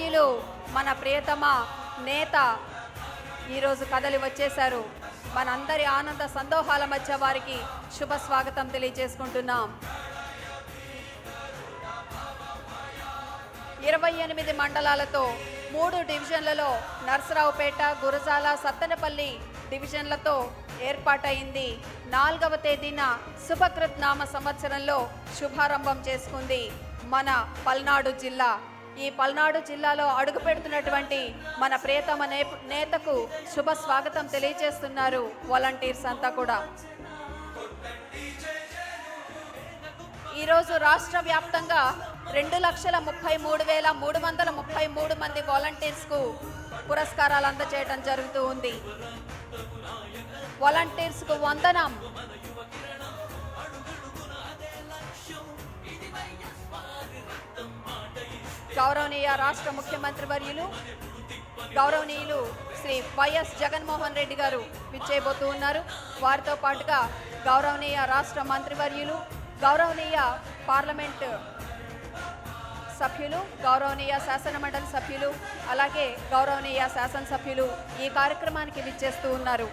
వర్యులు మన ప్రియతమ నేత ఈరోజు కదలి వచ్చేశారు. మనందరి ఆనంద సందోహాల మధ్య వారికి శుభ స్వాగతం తెలియజేసుకుంటున్నాం. ఇరవై ఎనిమిది మండలాలతో మూడు డివిజన్లలో నర్సరావుపేట గురజాల సత్తెనపల్లి డివిజన్లతో ఏర్పాటైంది నాలుగవ తేదీన శుభకృత్ నామ సంవత్సరంలో శుభారంభం చేసుకుంది మన పల్నాడు జిల్లా. ఈ పల్నాడు జిల్లాలో అడుగు పెడుతున్నటువంటి మన ప్రియతమ నే- నేతకు శుభ స్వాగతం తెలియజేస్తున్నారు వాలంటీర్స్ అంతా కూడా. ఈరోజు రాష్ట్ర వ్యాప్తంగా రెండు లక్షల ముప్పై మూడు వేల మూడు వందల ముప్పై మూడు మంది వాలంటీర్స్కు పురస్కారాలు అందజేయడం జరుగుతూ ఉంది. వాలంటీర్స్కు వందనం గౌరవనీయ రాష్ట్ర ముఖ్యమంత్రి వర్యులు గౌరవనీయులు శ్రీ వైఎస్ జగన్మోహన్ రెడ్డి గారు విచ్చేయబోతూ ఉన్నారు. వారితో పాటుగా గౌరవనీయ రాష్ట్ర మంత్రివర్యులు గౌరవనీయ పార్లమెంట్ సభ్యులు గౌరవనీయ శాసన మండలి సభ్యులు అలాగే గౌరవనీయ శాసనసభ్యులు ఈ కార్యక్రమానికి విచ్చేస్తూ ఉన్నారు.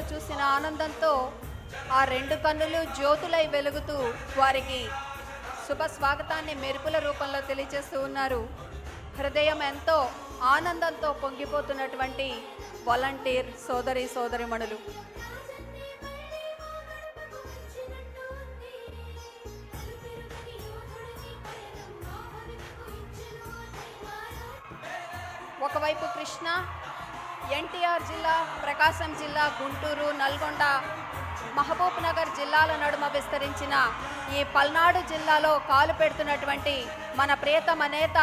ప్రియతమ చూసిన ఆనందంతో ఆ రెండు కన్నులు జ్యోతులై వెలుగుతూ వారికి శుభ స్వాగతాన్ని మెరుపుల రూపంలో తెలియజేస్తూ ఉన్నారు. హృదయం ఎంతో ఆనందంతో పొంగిపోతున్నటువంటి వాలంటీర్ సోదరి సోదరిమణులు. ఒకవైపు కృష్ణ ఎన్టీఆర్ జిల్లా ప్రకాశం జిల్లా గుంటూరు నల్గొండ మహబూబ్ నగర్ జిల్లాల నడుమ విస్తరించిన ఈ పల్నాడు జిల్లాలో కాలు పెడుతున్నటువంటి మన ప్రియతమ నేత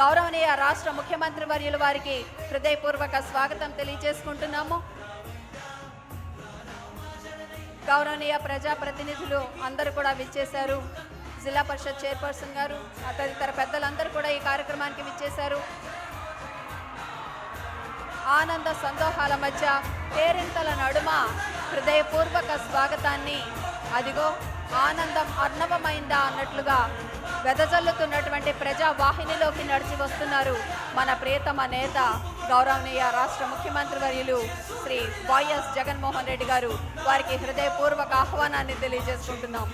గౌరవనీయ రాష్ట్ర ముఖ్యమంత్రి వర్యుల వారికి హృదయపూర్వక స్వాగతం తెలియజేసుకుంటున్నాము. గౌరవనీయ ప్రజాప్రతినిధులు అందరూ కూడా విచ్చేశారు. జిల్లా పరిషత్ చైర్పర్సన్ గారు తదితర పెద్దలందరూ కూడా ఈ కార్యక్రమానికి విచ్చేశారు. ఆనంద సందోహాల మధ్య పేరింతల నడుమ హృదయపూర్వక స్వాగతాన్ని. అదిగో ఆనందం అర్ణవమైందా అన్నట్లుగా వెదజల్లుతున్నటువంటి ప్రజావాహినిలోకి నడిచి వస్తున్నారు మన ప్రియతమ నేత గౌరవనీయ రాష్ట్ర ముఖ్యమంత్రి వర్యులు శ్రీ వైఎస్ జగన్మోహన్ రెడ్డి గారు. వారికి హృదయపూర్వక ఆహ్వానాన్ని తెలియజేసుకుంటున్నాం.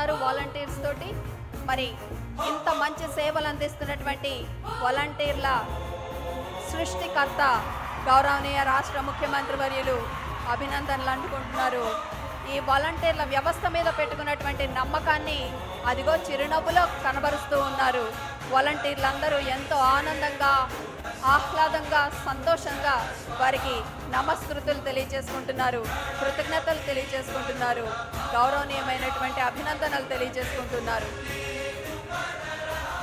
ఉన్నారు వాలంటీర్స్ తోటి. మరి ఇంత మంచి సేవలు అందిస్తున్నటువంటి వాలంటీర్ల సృష్టికర్త గౌరవనీయ రాష్ట్ర ముఖ్యమంత్రి వర్యులు అభినందనలు అందుకుంటున్నారు. ఈ వాలంటీర్ల వ్యవస్థ మీద పెట్టుకున్నటువంటి నమ్మకాన్ని అదిగో చిరునవ్వులో కనబరుస్తూ ఉన్నారు. వాలంటీర్లందరూ ఎంతో ఆనందంగా ఆహ్లాదంగా సంతోషంగా వారికి నమస్కృతులు తెలియజేసుకుంటున్నారు కృతజ్ఞతలు తెలియజేసుకుంటున్నారు గౌరవనీయమైనటువంటి అభినందనలు తెలియజేసుకుంటున్నారు.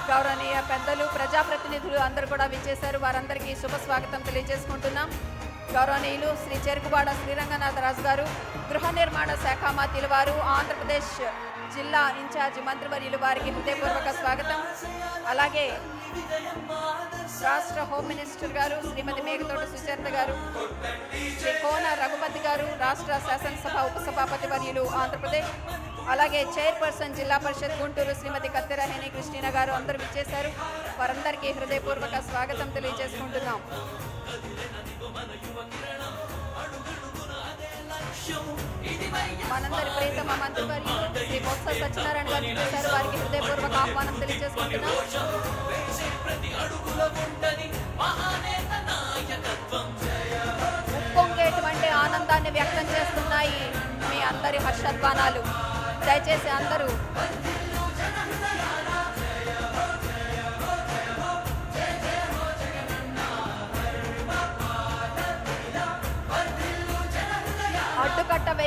గౌరవనీయ పెద్దలు ప్రజాప్రతినిధులు అందరూ కూడా విచ్చేశారు. వారందరికీ శుభ స్వాగతం తెలియజేసుకుంటున్నాం. గౌరవనీయులు శ్రీ చెరుకుబాడ శ్రీరంగనాథరాజు గారు గృహ నిర్మాణ శాఖ మంత్రుల వారు ఆంధ్రప్రదేశ్ జిల్లా ఇన్ఛార్జి మంత్రివర్యులు వారికి హృదయపూర్వక స్వాగతం. అలాగే రాష్ట్ర హోమ్ మినిస్టర్ గారు శ్రీమతి మేఘతోడు సుచరిత గారు శ్రీ కోన రఘుపతి గారు రాష్ట్ర శాసనసభ ఉపసభాపతి వర్యులు ఆంధ్రప్రదేశ్ అలాగే చైర్పర్సన్ జిల్లా పరిషత్ గుంటూరు శ్రీమతి కత్తెరహేని కృష్ణీన గారు అందరూ విచ్చేశారు. వారందరికీ హృదయపూర్వక స్వాగతం తెలియజేసుకుంటున్నాం. మనందరి ప్రియతమ మంత్రివర్యులు శ్రీ బొత్స సత్యనారాయణ గారు విచ్చేశారు వారికి హృదయపూర్వక ఆహ్వానం తెలియజేసుకుంటున్నాం. ఉప్పొంగేటువంటి ఆనందాన్ని వ్యక్తం చేస్తున్నాయి మీ అందరి హర్షధ్వానాలు. దయచేసి అందరూ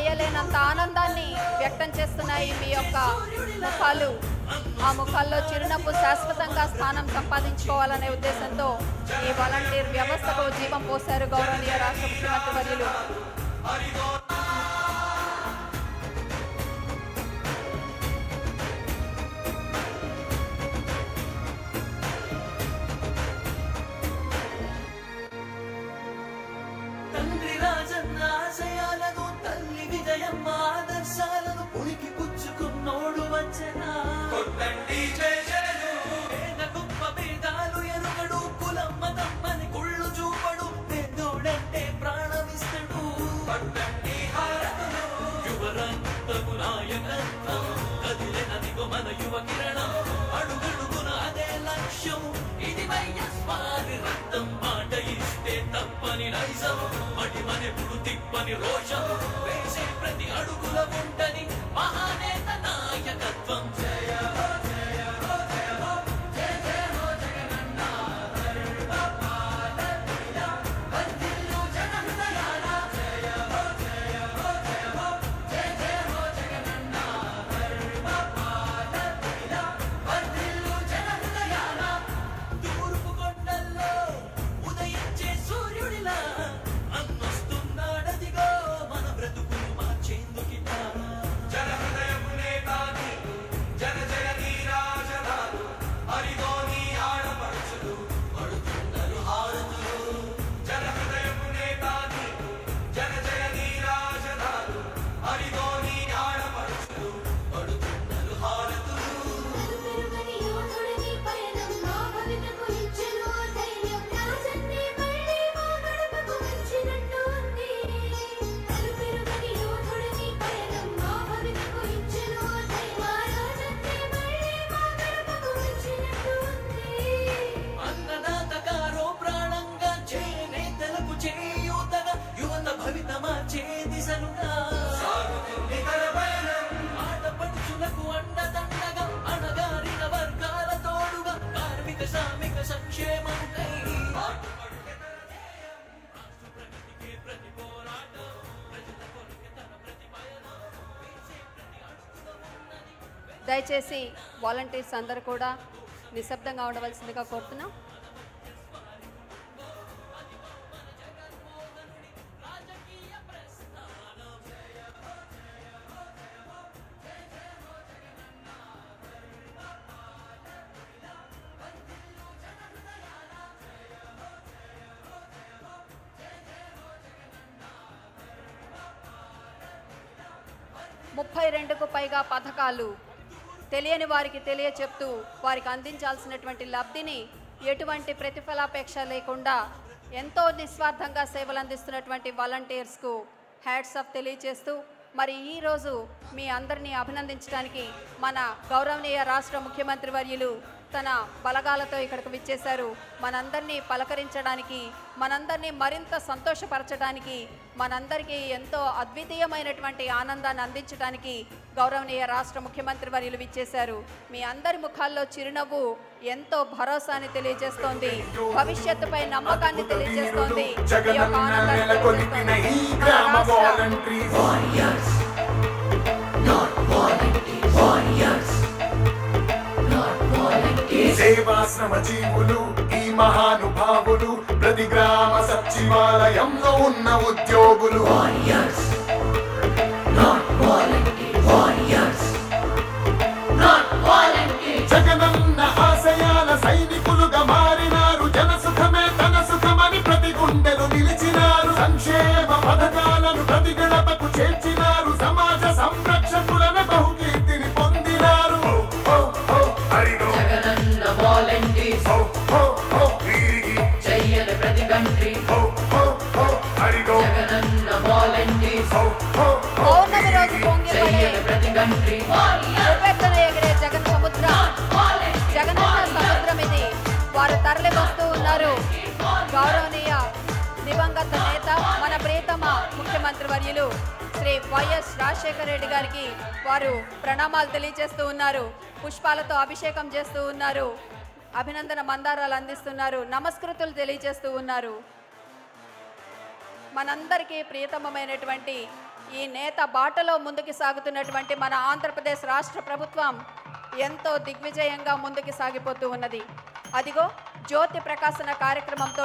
చేయలేనంత ఆనందాన్ని వ్యక్తం చేస్తున్నాయి మీ యొక్క ముఖాలు. ఆ ముఖాల్లో చిరునవ్వు శాశ్వతంగా స్థానం సంపాదించుకోవాలనే ఉద్దేశంతో ఈ వాలంటీర్ వ్యవస్థకు జీవం పోశారు గౌరవనీయ రాష్ట్ర ముఖ్యమంత్రి వర్యులు. తండ్రి రాజన్న ఆశయాలను ఆదర్శాలను పులికి పుచ్చుకున్నోడు వచ్చనా తప్పని నైజం మటి మనెప్పుడు తిప్పని రోషం. వేసే ప్రతి అడుగుల ఉంటని మహానేత నాయకత్వం దయచేసి వాలంటీర్స్ అందరూ కూడా నిశ్శబ్దంగా ఉండవలసిందిగా కోరుతున్నాం. ముప్పై రెండుకు పైగా పథకాలు తెలియని వారికి తెలియచెప్తూ వారికి అందించాల్సినటువంటి లబ్ధిని ఎటువంటి ప్రతిఫలాపేక్ష లేకుండా ఎంతో నిస్వార్థంగా సేవలు అందిస్తున్నటువంటి వాలంటీర్స్కు హ్యాట్స్ ఆఫ్ తెలియచేస్తూ మరి ఈరోజు మీ అందరినీ అభినందించడానికి మన గౌరవనీయ రాష్ట్ర ముఖ్యమంత్రి వర్యులు తన బలగాలతో ఇక్కడికి విచ్చేశారు. మనందరినీ పలకరించడానికి మనందరినీ మరింత సంతోషపరచడానికి మనందరికీ ఎంతో అద్వితీయమైనటువంటి ఆనందాన్ని అందించడానికి గౌరవనీయ రాష్ట్ర ముఖ్యమంత్రి వర్యులు విచ్చేశారు. మీ అందరి ముఖాల్లో చిరునవ్వు ఎంతో భరోసాని తెలియజేస్తోంది. భవిష్యత్తుపై నమ్మకాన్ని తెలియజేస్తోంది. ఈ సేవాశ్రమ జీవులు ఈ మహానుభావులు ప్రతి గ్రామ సచివాలయంలో ఉన్న ఉద్యోగులు. మన ప్రియతమ ముఖ్యమంత్రి వర్యులు శ్రీ వైఎస్ రాజశేఖర రెడ్డి గారికి వారు ప్రణామాలు తెలియజేస్తూ ఉన్నారు పుష్పాలతో అభిషేకం చేస్తూ ఉన్నారు అభినందన మందారాలు అందిస్తున్నారు నమస్కృతులు తెలియజేస్తూ ఉన్నారు. మనందరికీ ప్రియతమమైనటువంటి ఈ నేత బాటలో ముందుకు సాగుతున్నటువంటి మన ఆంధ్రప్రదేశ్ రాష్ట్ర ప్రభుత్వం ఎంతో దిగ్విజయంగా ముందుకు సాగిపోతూ ఉన్నది. అదిగో జ్యోతి ప్రకాశన కార్యక్రమంతో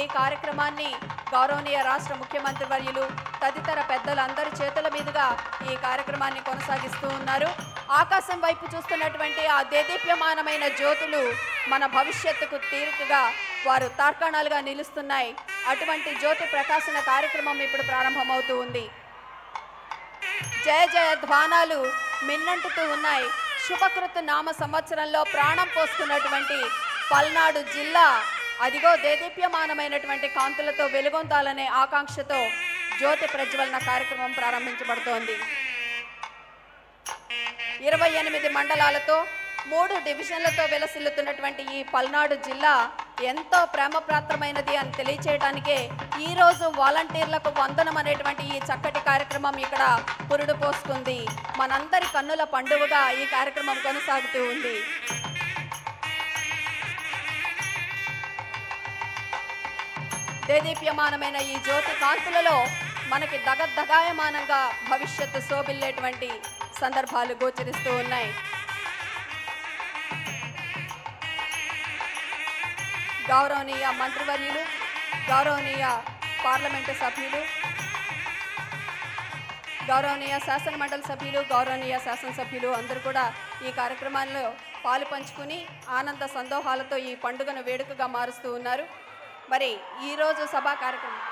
ఈ కార్యక్రమాన్ని గౌరవనీయ రాష్ట్ర ముఖ్యమంత్రి వర్యులు తదితర పెద్దలందరి చేతుల మీదుగా ఈ కార్యక్రమాన్ని కొనసాగిస్తూ ఉన్నారు. ఆకాశం వైపు చూస్తున్నటువంటి ఆ దేదీప్యమానమైన జ్యోతులు మన భవిష్యత్తుకు తీరికగా వారు తార్కాణాలుగా నిలుస్తున్నాయి. అటువంటి జ్యోతి ప్రకాశన కార్యక్రమం ఇప్పుడు ప్రారంభమవుతూ ఉంది. జయ జయ ధ్వానాలు మిన్నంటుతూ ఉన్నాయి. శుభకృత నామ సంవత్సరంలో ప్రాణం పోస్తున్నటువంటి పల్నాడు జిల్లా అదిగో దేదీప్యమానమైనటువంటి కాంతులతో వెలుగొందాలనే ఆకాంక్షతో జ్యోతి ప్రజ్వలన కార్యక్రమం ప్రారంభించబడుతోంది. ఇరవై ఎనిమిది మండలాలతో మూడు డివిజన్లతో వెలసిల్లుతున్నటువంటి ఈ పల్నాడు జిల్లా ఎంతో ప్రేమప్రాప్తమైనది అని తెలియచేయడానికే ఈ రోజు వాలంటీర్లకు వందనం అనేటువంటి ఈ చక్కటి కార్యక్రమం ఇక్కడ పురుడు పోసుకుంది. మనందరి కన్నుల పండుగగా ఈ కార్యక్రమం కొనసాగుతూ ఉంది. దేదీప్యమానమైన ఈ జ్యోతి కాంతులలో మనకి దగద్దగాయమానంగా భవిష్యత్తు శోభిల్లేటువంటి సందర్భాలు గోచరిస్తూ ఉన్నాయి. గౌరవనీయ మంత్రివర్యులు గౌరవనీయ పార్లమెంటు సభ్యులు గౌరవనీయ శాసనమండలి సభ్యులు గౌరవనీయ శాసనసభ్యులు అందరూ కూడా ఈ కార్యక్రమాల్లో పాలు పంచుకుని ఆనంద సందోహాలతో ఈ పండుగను వేడుకగా మారుస్తూ ఉన్నారు. మరి ఈరోజు సభా కార్యక్రమం.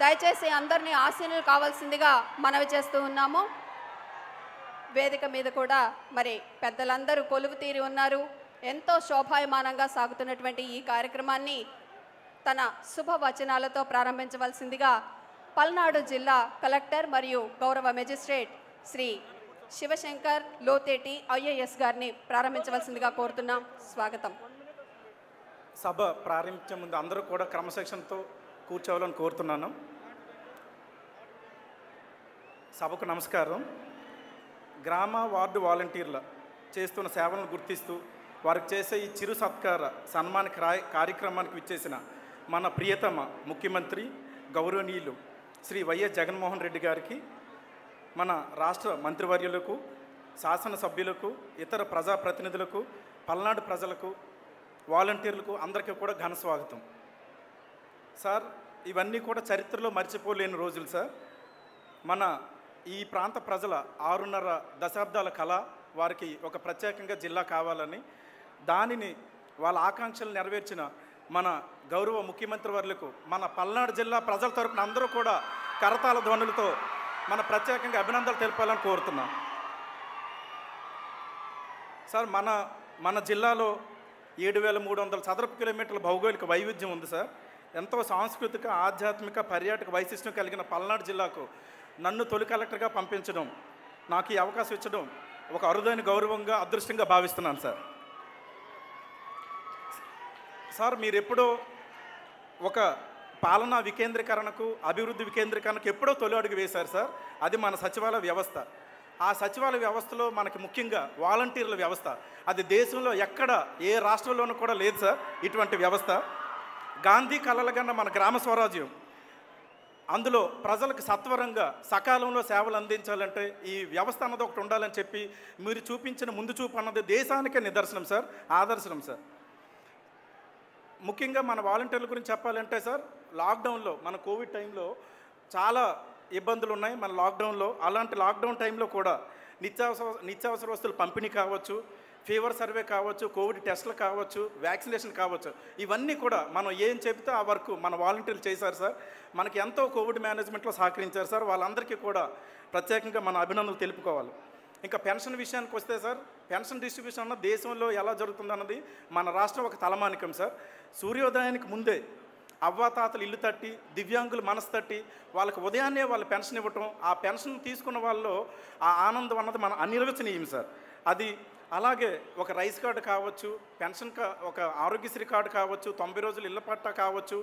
దయచేసి అందరినీ ఆశీనులు కావాల్సిందిగా మనవి చేస్తూ ఉన్నాము. వేదిక మీద కూడా మరి పెద్దలందరూ కొలువు తీరి ఉన్నారు. ఎంతో శోభాయమానంగా సాగుతున్నటువంటి ఈ కార్యక్రమాన్ని తన శుభవచనాలతో ప్రారంభించవలసిందిగా పల్నాడు జిల్లా కలెక్టర్ మరియు గౌరవ మెజిస్ట్రేట్ శ్రీ శివశంకర్ లోతేటి ఐఏఎస్ గారిని ప్రారంభించవలసిందిగా కోరుతున్నాం. స్వాగతం. సభ ప్రారంభించే ముందు అందరూ కూడా క్రమశిక్షణతో కూర్చోవాలని కోరుతున్నాను. సభకు నమస్కారం. గ్రామ వార్డు వాలంటీర్ల చేస్తున్న సేవలను గుర్తిస్తూ వారికి చేసే ఈ చిరు సత్కార సన్మాన కార్యక్రమానికి విచ్చేసిన మన ప్రియతమ ముఖ్యమంత్రి గౌరవనీయులు శ్రీ వైఎస్ జగన్మోహన్ రెడ్డి గారికి మన రాష్ట్ర మంత్రివర్యులకు శాసనసభ్యులకు ఇతర ప్రజాప్రతినిధులకు పల్నాడు ప్రజలకు వాలంటీర్లకు అందరికీ కూడా ఘన స్వాగతం. సార్ ఇవన్నీ కూడా చరిత్రలో మర్చిపోలేని రోజులు సార్. మన ఈ ప్రాంత ప్రజల ఆరున్నర దశాబ్దాల కళ వారికి ఒక ప్రత్యేకంగా జిల్లా కావాలని దానిని వాళ్ళ ఆకాంక్షలు నెరవేర్చిన మన గౌరవ ముఖ్యమంత్రి వర్లకు మన పల్నాడు జిల్లా ప్రజల తరపున అందరూ కూడా కరతాల ధ్వనులతో మన ప్రత్యేకంగా అభినందనలు తెలపాలని కోరుతున్నాం. సార్ మన మన జిల్లాలో ఏడు వేల మూడు వందల చదరపు కిలోమీటర్ల భౌగోళిక వైవిధ్యం ఉంది సార్. ఎంతో సాంస్కృతిక ఆధ్యాత్మిక పర్యాటక వైశిష్టం కలిగిన పల్నాడు జిల్లాకు నన్ను తొలి కలెక్టర్గా పంపించడం నాకు ఈ అవకాశం ఇచ్చడం ఒక అరుదైన గౌరవంగా అదృష్టంగా భావిస్తున్నాను సార్. సార్ మీరు ఎప్పుడో ఒక పాలనా వికేంద్రీకరణకు అభివృద్ధి వికేంద్రీకరణకు ఎప్పుడో తొలి అడుగు వేశారు సార్. అది మన సచివాలయ వ్యవస్థ. ఆ సచివాలయ వ్యవస్థలో మనకి ముఖ్యంగా వాలంటీర్ల వ్యవస్థ. అది దేశంలో ఎక్కడ ఏ రాష్ట్రంలోనూ కూడా లేదు సార్ ఇటువంటి వ్యవస్థ. గాంధీ కలలుగన్న మన గ్రామ స్వరాజ్యం. అందులో ప్రజలకు సత్వరంగా సకాలంలో సేవలు అందించాలంటే ఈ వ్యవస్థ అన్నది ఒకటి ఉండాలని చెప్పి మీరు చూపించిన ముందు చూపు అన్నది దేశానికే నిదర్శనం సార్ ఆదర్శనం సార్. ముఖ్యంగా మన వాలంటీర్ల గురించి చెప్పాలంటే సార్ లాక్డౌన్లో మన కోవిడ్ టైంలో చాలా ఇబ్బందులు ఉన్నాయి మన లాక్డౌన్లో. అలాంటి లాక్డౌన్ టైంలో కూడా నిత్యావసర నిత్యావసర వస్తువుల పంపిణీ కావచ్చు ఫీవర్ సర్వే కావచ్చు కోవిడ్ టెస్టులు కావచ్చు వ్యాక్సినేషన్ కావచ్చు. ఇవన్నీ కూడా మనం ఏం చెబితే ఆ వర్క్ మన వాలంటీర్లు చేశారు సార్. మనకి ఎంతో కోవిడ్ మేనేజ్మెంట్లో సహకరించారు సార్. వాళ్ళందరికీ కూడా ప్రత్యేకంగా మన అభినందనలు తెలుపుకోవాలి. ఇంకా పెన్షన్ విషయానికి వస్తే సార్ పెన్షన్ డిస్ట్రిబ్యూషన్ అన్న దేశంలో ఎలా జరుగుతుంది అన్నది మన రాష్ట్రం ఒక తలమానికం సార్. సూర్యోదయానికి ముందే అవ్వాతాతలు ఇల్లు తట్టి దివ్యాంగులు మనసు తట్టి వాళ్ళకి ఉదయాన్నే వాళ్ళు పెన్షన్ ఇవ్వటం ఆ పెన్షన్ తీసుకున్న వాళ్ళు ఆ ఆనందం అన్నది మన అనిర్వచనీయం సార్. అది అలాగే ఒక రైస్ కార్డు కావచ్చు పెన్షన్ కా ఒక ఆరోగ్యశ్రీ కార్డు కావచ్చు తొంభై రోజులు ఇళ్ళ పట్టా కావచ్చు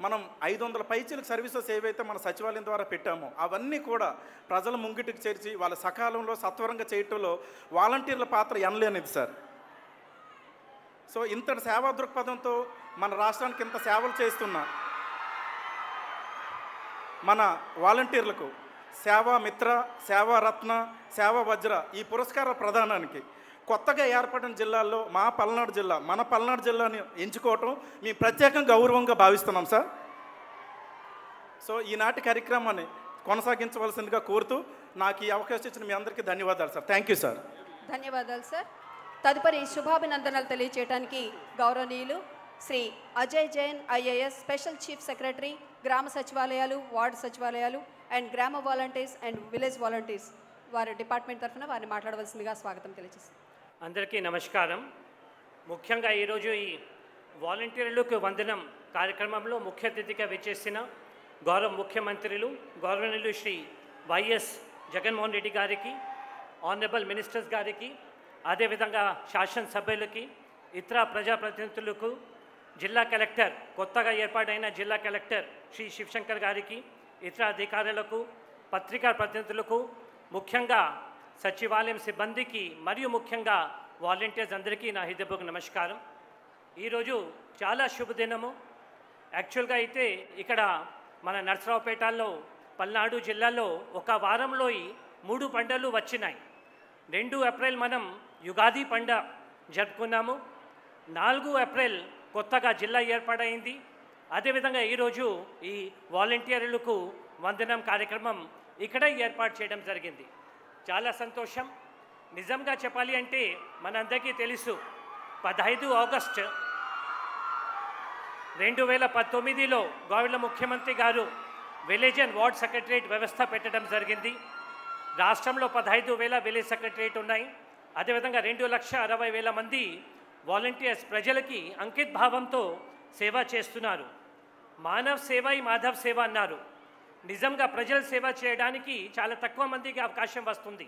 మనం ఐదు వందల పైచీలకు సర్వీసెస్ ఏవైతే మన సచివాలయం ద్వారా పెట్టామో అవన్నీ కూడా ప్రజల ముంగిటికి చేర్చి వాళ్ళ సకాలంలో సత్వరంగా చేయటంలో వాలంటీర్ల పాత్ర ఎనలేనిది సార్. సో ఇంతటి సేవా దృక్పథంతో మన రాష్ట్రానికి ఇంత సేవలు చేస్తున్న మన వాలంటీర్లకు సేవా మిత్ర సేవా రత్న సేవా వజ్ర ఈ పురస్కార ప్రధానానికి కొత్తగా ఏర్పడిన జిల్లాల్లో మా పల్నాడు జిల్లా మన పల్నాడు జిల్లాని ఎంచుకోవటం మేము ప్రత్యేకంగా గౌరవంగా భావిస్తున్నాం సార్. సో ఈనాటి కార్యక్రమాన్ని కొనసాగించవలసిందిగా కోరుతూ నాకు ఈ అవకాశం ఇచ్చిన మీ అందరికీ ధన్యవాదాలు సార్. థ్యాంక్ యూ సార్ ధన్యవాదాలు సార్ తదుపరి శుభాభినందనలు తెలియజేయడానికి గౌరవనీయులు Shri Ajay Jain IAS special chief secretary గ్రామ సచివాలయాలు వార్డు సచివాలయాలు అండ్ గ్రామ వాలంటీర్స్ అండ్ విలేజ్ వాలంటీర్స్ వారి డిపార్ట్మెంట్ తరఫున వారిని మాట్లాడవలసిందిగా స్వాగతం తెలియజేస్తాం అందరికీ నమస్కారం. ముఖ్యంగా ఈరోజు ఈ వాలంటీర్లకు వందనం కార్యక్రమంలో ముఖ్య అతిథిగా విచ్చేసిన గౌరవ ముఖ్యమంత్రులు గౌరవనీయులు శ్రీ వైఎస్ జగన్మోహన్ రెడ్డి గారికి ఆనరబుల్ మినిస్టర్స్ గారికి అదేవిధంగా శాసనసభ్యులకి ఇతర ప్రజాప్రతినిధులకు జిల్లా కలెక్టర్ కొత్తగా ఏర్పాటైన జిల్లా కలెక్టర్ శ్రీ శివశంకర్ గారికి ఇతర అధికారులకు పత్రికా ప్రతినిధులకు ముఖ్యంగా సచివాలయం సిబ్బందికి మరియు ముఖ్యంగా వాలంటీర్స్ అందరికీ నా హృదయపూర్వక నమస్కారం. ఈరోజు చాలా శుభదినము. యాక్చువల్గా అయితే ఇక్కడ మన నర్సరావుపేటలో పల్నాడు జిల్లాలో ఒక వారంలో ఈ మూడు పండుగలు వచ్చినాయి. రెండు ఏప్రిల్ మనం యుగాది పండ జరుపుకున్నాము. నాలుగు ఏప్రిల్ కొత్తగా జిల్లా ఏర్పాడైంది అదేవిధంగా ఈరోజు ఈ వాలంటీర్లకు వందనం కార్యక్రమం ఇక్కడ ఏర్పాటు చేయడం జరిగింది. చాలా సంతోషం. నిజంగా చెప్పాలి అంటే మనందరికీ తెలుసు పదహైదు ఆగస్ట్ రెండు వేల పంతొమ్మిదిలో గోవింద ముఖ్యమంత్రి గారు విలేజ్ అండ్ వార్డ్ సెక్రటరేట్ వ్యవస్థ పెట్టడం జరిగింది. రాష్ట్రంలో పదహైదు వేల విలేజ్ సెక్రటరేట్ ఉన్నాయి. అదేవిధంగా రెండు లక్ష అరవై వేల మంది వాలంటీర్స్ ప్రజలకి అంకిత్ భావంతో సేవ చేస్తున్నారు. మానవ్ సేవ ఈ మాధవ్ సేవ అన్నారు. నిజంగా ప్రజల సేవ చేయడానికి చాలా తక్కువ మందికి అవకాశం వస్తుంది.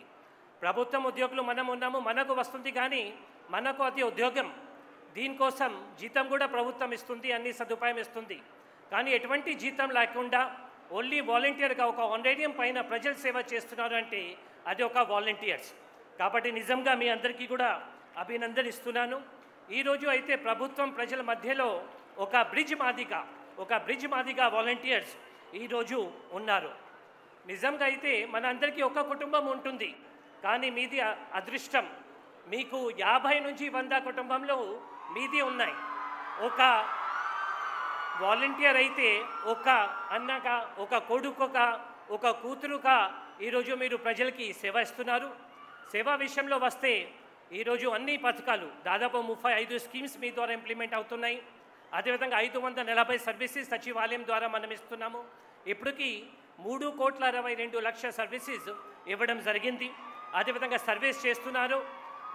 ప్రభుత్వం ఉద్యోగులు మనం ఉన్నాము మనకు వస్తుంది కానీ మనకు అది ఉద్యోగం. దీనికోసం జీతం కూడా ప్రభుత్వం ఇస్తుంది అన్ని సదుపాయం ఇస్తుంది. కానీ ఎటువంటి జీతం లేకుండా ఓన్లీ వాలంటీర్గా ఒక ఆన్రేడియం పైన ప్రజల సేవ చేస్తున్నారు అంటే అది ఒక వాలంటీర్స్ కాబట్టి నిజంగా మీ అందరికీ కూడా అభినందనిస్తున్నాను. ఈరోజు అయితే ప్రభుత్వం ప్రజల మధ్యలో ఒక బ్రిడ్జ్ మాదిగా ఒక బ్రిడ్జ్ మాదిగా వాలంటీర్స్ ఈరోజు ఉన్నారు. నిజంగా అయితే మన అందరికీ ఒక కుటుంబం ఉంటుంది. కానీ మీది అదృష్టం. మీకు యాభై నుంచి వంద కుటుంబంలో మీది ఉన్నాయి. ఒక వాలంటీర్ అయితే ఒక అన్నక ఒక కొడుకు ఒక ఒక కూతురుగా ఈరోజు మీరు ప్రజలకి సేవ ఇస్తున్నారు. సేవా విషయంలో వస్తే ఈరోజు అన్ని పథకాలు దాదాపు ముప్పై ఐదు స్కీమ్స్ మీ ద్వారా ఇంప్లిమెంట్ అవుతున్నాయి. అదేవిధంగా ఐదు వందల నలభై సర్వీసెస్ సచివాలయం ద్వారా మనం ఇస్తున్నాము. ఇప్పటికీ మూడు కోట్ల అరవై రెండు లక్షల సర్వీసెస్ ఇవ్వడం జరిగింది. అదేవిధంగా సర్వీస్ చేస్తున్నారు.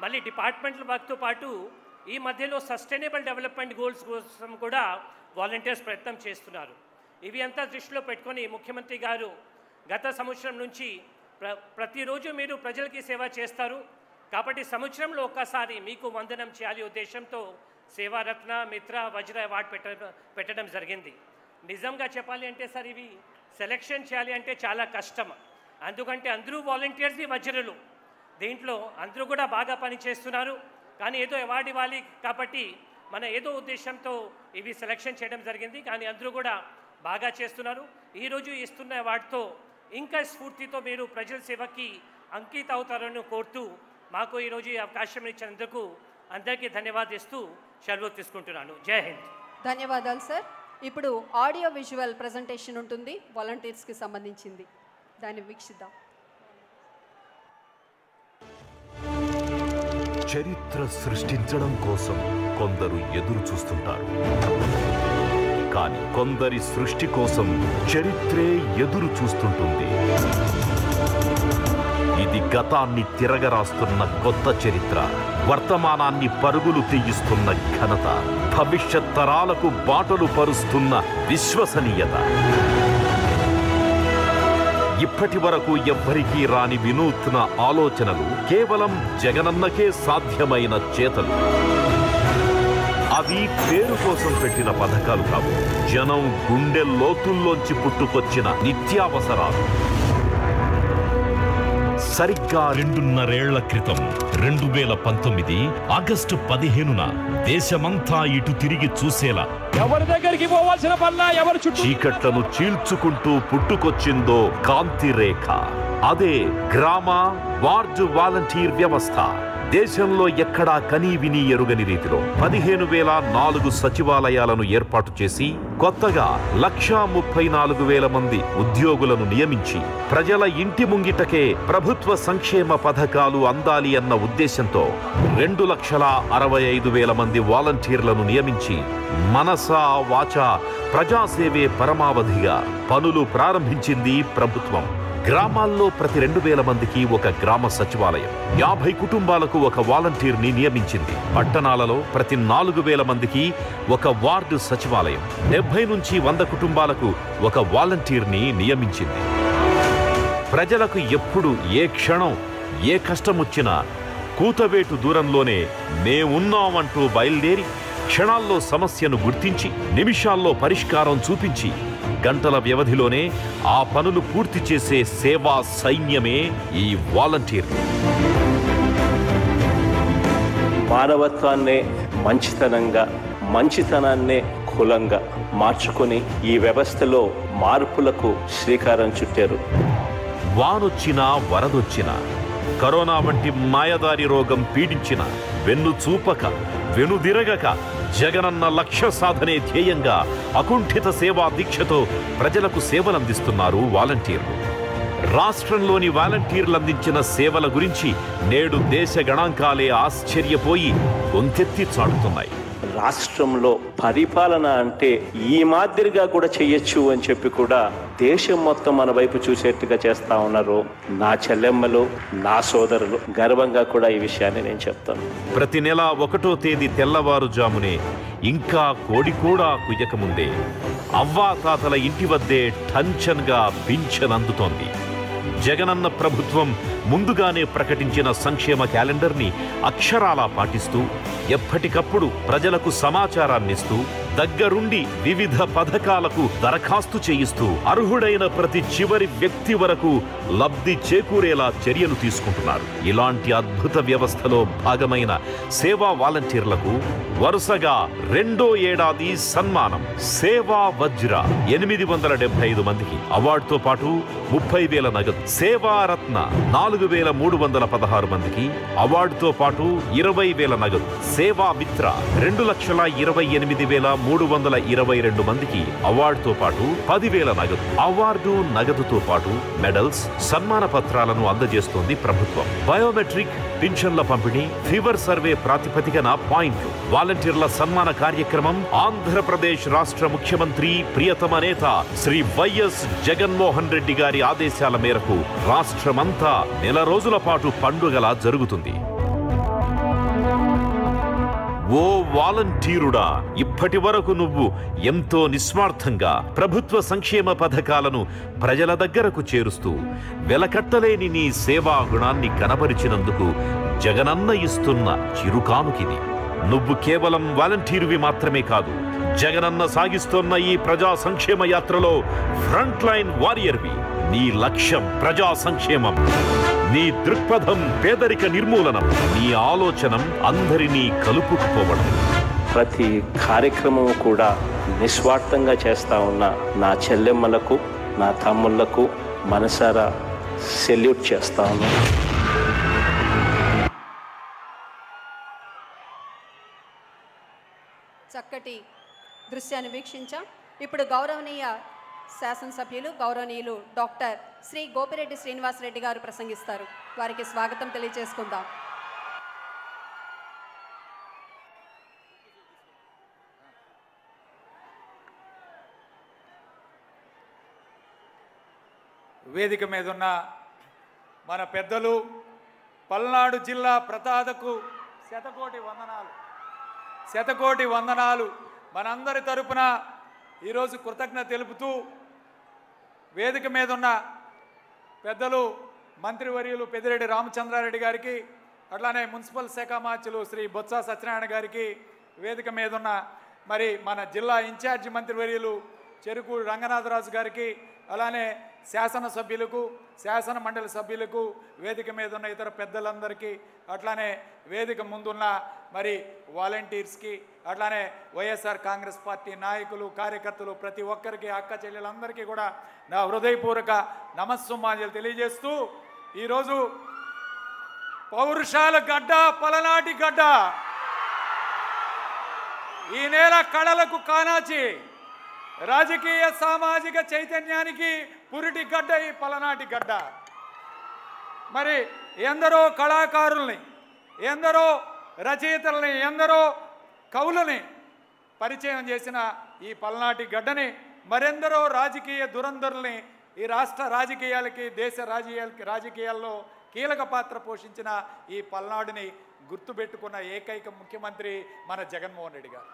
మళ్ళీ డిపార్ట్మెంట్ల వర్క్తో పాటు ఈ మధ్యలో సస్టైనబుల్ డెవలప్మెంట్ గోల్స్ కోసం కూడా వాలంటీర్స్ ప్రయత్నం చేస్తున్నారు. ఇవి అంతా దృష్టిలో పెట్టుకొని ముఖ్యమంత్రి గారు గత సంవత్సరం నుంచి ప్ర ప్రతిరోజు మీరు ప్రజలకి సేవ చేస్తారు. కాబట్టి సంవత్సరంలో ఒక్కసారి మీకు వందనం చేయాలి ఉద్దేశంతో సేవారత్న మిత్ర వజ్ర అవార్డు పెట్ట పెట్టడం జరిగింది. నిజంగా చెప్పాలి అంటే సార్ ఇవి సెలెక్షన్ చేయాలి అంటే చాలా కష్టం. అందుకంటే అందరూ వాలంటీర్స్ వజ్రులు. దీంట్లో అందరూ కూడా బాగా పని చేస్తున్నారు. కానీ ఏదో అవార్డు ఇవ్వాలి కాబట్టి మన ఏదో ఉద్దేశంతో ఇవి సెలెక్షన్ చేయడం జరిగింది. కానీ అందరూ కూడా బాగా చేస్తున్నారు. ఈరోజు ఇస్తున్న అవార్డుతో ఇంకా స్ఫూర్తితో మీరు ప్రజల సేవకి అంకిత అవుతారని కోరుతూ మాకు ఈరోజు ఈ అవకాశం ఇచ్చినందుకు అందరికీ ధన్యవాదిస్తూ సెలవు తీసుకుంటున్నాను. జై హింద్. ధన్యవాదాలు సార్. ఇప్పుడు ఆడియో విజువల్ ప్రజెంటేషన్ ఉంటుంది వాలంటీర్స్కి సంబంధించింది. దాన్ని వీక్షిద్దాం. చరిత్ర సృష్టించడం కోసం కొందరు ఎదురు చూస్తుంటారు. కానీ కొందరి సృష్టి కోసం చరిత్రే ఎదురు చూస్తుంటుంది. ఇది గతాన్ని తిరగరాస్తున్న కొత్త చరిత్ర. వర్తమానాన్ని పరుగులు తీయిస్తున్న ఘనత భవిష్యత్ తరాలకు బాటలు పరుస్తున్న విశ్వసనీయత. ఇప్పటి వరకు ఎవ్వరికీ రాని వినూత్న ఆలోచనలు కేవలం జగనన్నకే సాధ్యమైన చేతలు. అవి పేరు కోసం పెట్టిన పథకాలు కావు. జనం గుండె లోతుల్లోంచి పుట్టుకొచ్చిన నిత్యావసరాలు. సరిగ్గా రెండున్నరేళ్ళ క్రితం రెండు వేల పంతొమ్మిది ఆగస్టు పదిహేనున దేశమంతా ఇటు తిరిగి చూసేలా ఎవరి దగ్గరికి పోవాల్సిన పనుల ఎవరు చీకట్లను చీల్చుకుంటూ పుట్టుకొచ్చిందో కాంతి రేఖ అదే గ్రామ వార్డు వాలంటీర్ వ్యవస్థ. దేశంలో ఎక్కడా కనీ విని ఎరుగని రీతిలో పదిహేను వేల నాలుగు సచివాలయాలను ఏర్పాటు చేసి కొత్తగా లక్షా ముప్పై నాలుగు వేల మంది ఉద్యోగులను నియమించి ప్రజల ఇంటి ముంగిటకే ప్రభుత్వ సంక్షేమ పథకాలు అందాలి అన్న ఉద్దేశంతో రెండు లక్షల అరవై ఐదు వేల మంది వాలంటీర్లను నియమించి మనసా వాచ ప్రజాసేవే పరమావధిగా పనులు ప్రారంభించింది ప్రభుత్వం. గ్రామాల్లో ప్రతి రెండు వేల మందికి ఒక గ్రామ సచివాలయం. యాభై కుటుంబాలకు ఒక వాలంటీర్ని నియమించింది. పట్టణాలలో ప్రతి నాలుగు వేల మందికి ఒక వార్డు సచివాలయం. డెబ్బై నుంచి వంద కుటుంబాలకు ఒక వాలంటీర్ని నియమించింది. ప్రజలకు ఎప్పుడు ఏ క్షణం ఏ కష్టం వచ్చినా కూతవేటు దూరంలోనే మేమున్నామంటూ బయలుదేరి క్షణాల్లో సమస్యను గుర్తించి నిమిషాల్లో పరిష్కారం చూపించి గంటల వ్యవధిలోనే ఆ పనులు పూర్తి చేసే సేవా సైన్యమే ఈ వాలంటీర్. మానవత్వాన్నే మంచితనంగా మంచితనాన్నే కులంగా మార్చుకొని ఈ వ్యవస్థలో మార్పులకు శ్రీకారం చుట్టారు. వానొచ్చినా వరదొచ్చినా కరోనా వంటి మాయదారి రోగం పీడించిన వెన్ను చూపక వెనుదిరగక జగనన్న లక్ష్య సాధనే ధ్యేయంగా అకుంఠిత సేవా దీక్షతో ప్రజలకు సేవలందిస్తున్నారు వాలంటీర్లు. రాష్ట్రంలోని వాలంటీర్లు అందించిన సేవల గురించి నేడు దేశ గణాంకాలే ఆశ్చర్యపోయి గొంతెత్తి చాటుతున్నాయి. రాష్ట్రంలో పరిపాలన అంటే ఈ మాదిరిగా కూడా చెయ్యొచ్చు అని చెప్పి కూడా దేశం మొత్తం మన వైపు చూసేట్టుగా చేస్తా ఉన్నారు. నా చెల్లెమ్మలు నా సోదరులు. గర్వంగా కూడా ఈ విషయాన్ని నేను చెప్తాను. ప్రతి నెల ఒకటో తేదీ తెల్లవారుజామునే ఇంకా కోడి కూడా కుయ్యకముందే. అవ్వా తాతల ఇంటి వద్దే టంచన్గా పింఛన్ అందుతోంది జగనన్న ప్రభుత్వం ముందుగానే ప్రకటించిన సంక్షేమ క్యాలెండర్ని అక్షరాలా పాటిస్తూ ఎప్పటికప్పుడు ప్రజలకు సమాచారాన్నిస్తూ దగ్గరుండి వివిధ పథకాలకు దరఖాస్తు చేయిస్తూ అర్హుడైన ప్రతి చివరి వ్యక్తి వరకు లబ్ధి చేకూరేలా చర్యలు తీసుకుంటున్నారు. ఇలాంటి అద్భుత వ్యవస్థలో భాగమైన సేవా వాలంటీర్లకు వరుసగా రెండో ఏడాది సన్మానం. సేవా వజ్ర ఎనిమిది వందల డెబ్బై ఐదు మందికి అవార్డుతో పాటు ముప్పై వేల నగదు. సేవారత్న నాలుగు నాలుగు వేల మూడు వందల పదహారు మందికి అవార్డుతో పాటు ఇరవై వేల నగదు. సేవా మిత్ర రెండు లక్షల ఇరవై ఎనిమిది వేల మూడు వందల ఇరవై రెండు మందికి అవార్డుతో పాటు పదివేల నగదు. అవార్డు నగదుతో పాటు మెడల్స్ సన్మాన పత్రాలను అందజేస్తోంది ప్రభుత్వం. బయోమెట్రిక్ పింఛన్ల పంపిణీ ఫీవర్ సర్వే ప్రాతిపదికన పాయింట్లు. వాలంటీర్ల సన్మాన కార్యక్రమం ఆంధ్రప్రదేశ్ రాష్ట్ర ముఖ్యమంత్రి ప్రియతమ నేత శ్రీ వైఎస్ జగన్మోహన్ రెడ్డి గారి ఆదేశాల మేరకు రాష్ట్రమంతా నెల రోజుల పాటు పండుగలా జరుగుతుంది. ఓ వాలంటీరుడా ఇప్పటి వరకు నువ్వు ఎంతో నిస్వార్థంగా ప్రభుత్వ సంక్షేమ పథకాలను ప్రజల దగ్గరకు చేరుస్తూ వెలకట్టలేని నీ సేవా గుణాన్ని కనపరిచినందుకు జగనన్న ఇస్తున్న చిరుకానుకిది నువ్వు కేవలం వాలంటీరువి మాత్రమే కాదు జగనన్న సాగిస్తున్న ఈ ప్రజా సంక్షేమ యాత్రలో ఫ్రంట్ లైన్ వారియర్వి. నీ లక్ష్యం ప్రజా సంక్షేమం. నీ దృక్పథం పేదరిక నిర్మూలనం నీ ఆలోచనం అందరినీ కలుపుకుపోవడం. ప్రతి కార్యక్రమం కూడా నిస్వార్థంగా చేస్తా ఉన్న నా చెల్లెమ్మలకు నా తమ్ముళ్ళకు మనసారా సెల్యూట్ చేస్తా ఉన్నాను చక్కటి దృశ్యాన్ని వీక్షించాం. ఇప్పుడు గౌరవనీయ శాసనసభ్యులు గౌరవనీయులు డాక్టర్ శ్రీ గోపిరెడ్డి శ్రీనివాసరెడ్డి గారు ప్రసంగిస్తారు. వారికి స్వాగతం తెలియజేసుకుందాం వేదిక మీద ఉన్న మన పెద్దలు పల్నాడు జిల్లా ప్రతాదకు శతకోటి వందనాలు. శతకోటి వందనాలు మనందరి తరపున ఈరోజు కృతజ్ఞత తెలుపుతూ వేదిక మీద ఉన్న పెద్దలు మంత్రివర్యులు పెద్దిరెడ్డి రామచంద్రారెడ్డి గారికి అట్లానే మున్సిపల్ శాఖ మార్చులు శ్రీ బొత్స సత్యనారాయణ గారికి వేదిక మీద ఉన్న మరి మన జిల్లా ఇన్ఛార్జి మంత్రివర్యులు చెరుకు రంగనాథరాజు గారికి అలానే శాసన సభ్యులకు శాసన మండలి సభ్యులకు వేదిక మీద ఉన్న ఇతర పెద్దలందరికీ అట్లానే వేదిక ముందున్న మరి వాలంటీర్స్కి అట్లానే వైఎస్ఆర్ కాంగ్రెస్ పార్టీ నాయకులు కార్యకర్తలు ప్రతి ఒక్కరికి అక్క చెల్లెలందరికీ కూడా నా హృదయపూర్వక నమస్సుమాంజలు తెలియజేస్తూ ఈరోజు పౌరుషాల గడ్డ పలనాటి గడ్డ. ఈ నేల కళలకు కానాచి రాజకీయ సామాజిక చైతన్యానికి పురిటి గడ్డ ఈ పలనాటి గడ్డ. మరి ఎందరో కళాకారుల్ని ఎందరో రచయితల్ని ఎందరో కవులని పరిచయం చేసిన ఈ పల్నాటి గడ్డని మరెందరో రాజకీయ దురంధరుల్ని ఈ రాష్ట్ర రాజకీయాలకి దేశ రాజకీయాలకి రాజకీయాల్లో కీలక పాత్ర పోషించిన ఈ పల్నాడుని గుర్తుపెట్టుకున్న ఏకైక ముఖ్యమంత్రి మన జగన్మోహన్ రెడ్డి గారు.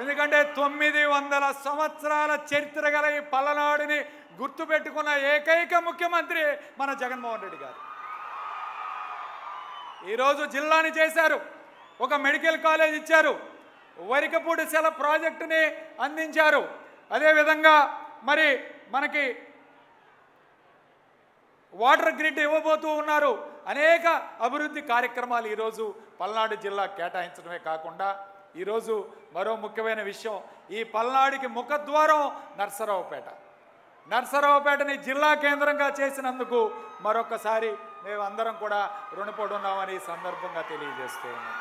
ఎందుకంటే తొమ్మిది వందల సంవత్సరాల చరిత్ర గల ఈ పల్లనాడుని గుర్తుపెట్టుకున్న ఏకైక ముఖ్యమంత్రి మన జగన్మోహన్ రెడ్డి గారు. ఈరోజు జిల్లాని చేశారు. ఒక మెడికల్ కాలేజ్ ఇచ్చారు. వరికపూడి సెల ప్రాజెక్టుని అందించారు. అదేవిధంగా మరి మనకి వాటర్ గ్రిడ్ ఇవ్వబోతూ ఉన్నారు. అనేక అభివృద్ధి కార్యక్రమాలు ఈరోజు పల్నాడు జిల్లా కేటాయించడమే కాకుండా ఈరోజు మరో ముఖ్యమైన విషయం ఈ పల్నాడికి ముఖద్వారం నర్సరావుపేట. నర్సరావుపేటని జిల్లా కేంద్రంగా చేసినందుకు మరొకసారి మేము అందరం కూడా రుణపడి ఉన్నామని ఈ సందర్భంగా తెలియజేస్తూ ఉన్నాం.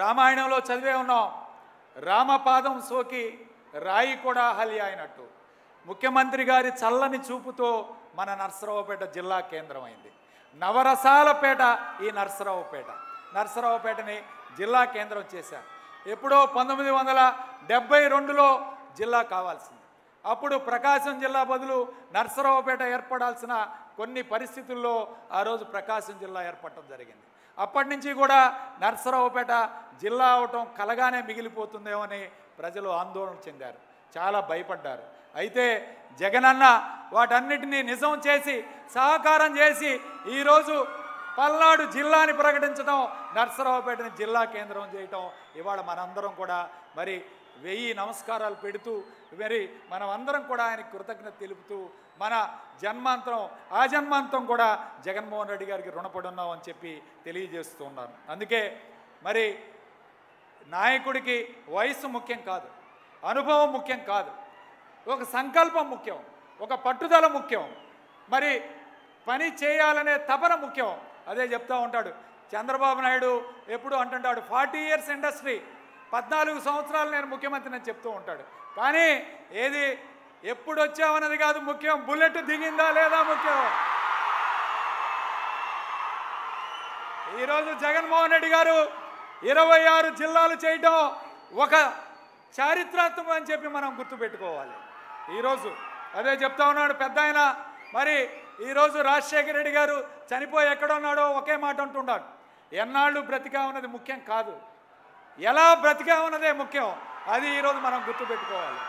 రామాయణంలో చదివే ఉన్నాం రామపాదం సోకి రాయి కూడా హలి అయినట్టు. ముఖ్యమంత్రి గారి చల్లని చూపుతో మన నర్సరావుపేట జిల్లా కేంద్రమైంది. నవరసాలపేట ఈ నర్సరావుపేట. నర్సరావుపేటని జిల్లా కేంద్రం చేశారు. ఎప్పుడో పంతొమ్మిది వందల డెబ్బై రెండులో జిల్లా కావాల్సింది. అప్పుడు ప్రకాశం జిల్లా బదులు నర్సరావుపేట ఏర్పడాల్సిన కొన్ని పరిస్థితుల్లో ఆ రోజు ప్రకాశం జిల్లా ఏర్పడటం జరిగింది. అప్పటి నుంచి కూడా నర్సరావుపేట జిల్లా అవటం కలగానే మిగిలిపోతుందేమని ప్రజలు ఆందోళన చెందారు. చాలా భయపడ్డారు. అయితే జగనన్న వాటన్నిటినీ నిజం చేసి సహకారం చేసి ఈరోజు పల్నాడు జిల్లాని ప్రకటించడం నర్సరావుపేటని జిల్లా కేంద్రం చేయటం ఇవాళ మనందరం కూడా మరి వెయ్యి నమస్కారాలు పెడుతూ వెరీ మనం అందరం కూడా ఆయనకి కృతజ్ఞత తెలుపుతూ మన జన్మాంతరం ఆ జన్మాంతరం కూడా జగన్మోహన్ రెడ్డి గారికి రుణపడి ఉన్నాం అని చెప్పి తెలియజేస్తూ ఉన్నాను. అందుకే మరి నాయకుడికి వయసు ముఖ్యం కాదు అనుభవం ముఖ్యం కాదు ఒక సంకల్పం ముఖ్యం ఒక పట్టుదల ముఖ్యం మరి పని చేయాలనే తపన ముఖ్యం. అదే చెప్తూ ఉంటాడు చంద్రబాబు నాయుడు ఎప్పుడు అంటుంటాడు ఫార్టీ ఇయర్స్ ఇండస్ట్రీ పద్నాలుగు సంవత్సరాలు నేను ముఖ్యమంత్రిని అని చెప్తూ ఉంటాడు. కానీ ఏది ఎప్పుడు వచ్చామన్నది కాదు ముఖ్యం. బుల్లెట్ దిగిందా లేదా ముఖ్యం? ఈరోజు జగన్మోహన్ రెడ్డి గారు ఇరవై ఆరు జిల్లాలు చేయటం ఒక చారిత్రాత్మకం అని చెప్పి మనం గుర్తుపెట్టుకోవాలి. ఈరోజు అదే చెప్తా ఉన్నాడు పెద్ద ఆయన. మరి ఈరోజు రాజశేఖర రెడ్డి గారు చనిపోయి ఎక్కడున్నాడో ఒకే మాట అంటున్నాడు ఎన్నాళ్ళు బ్రతికా ఉన్నది ముఖ్యం కాదు. ఎలా బ్రతికామన్నదే ముఖ్యం. అది ఈరోజు మనం గుర్తుపెట్టుకోవాలి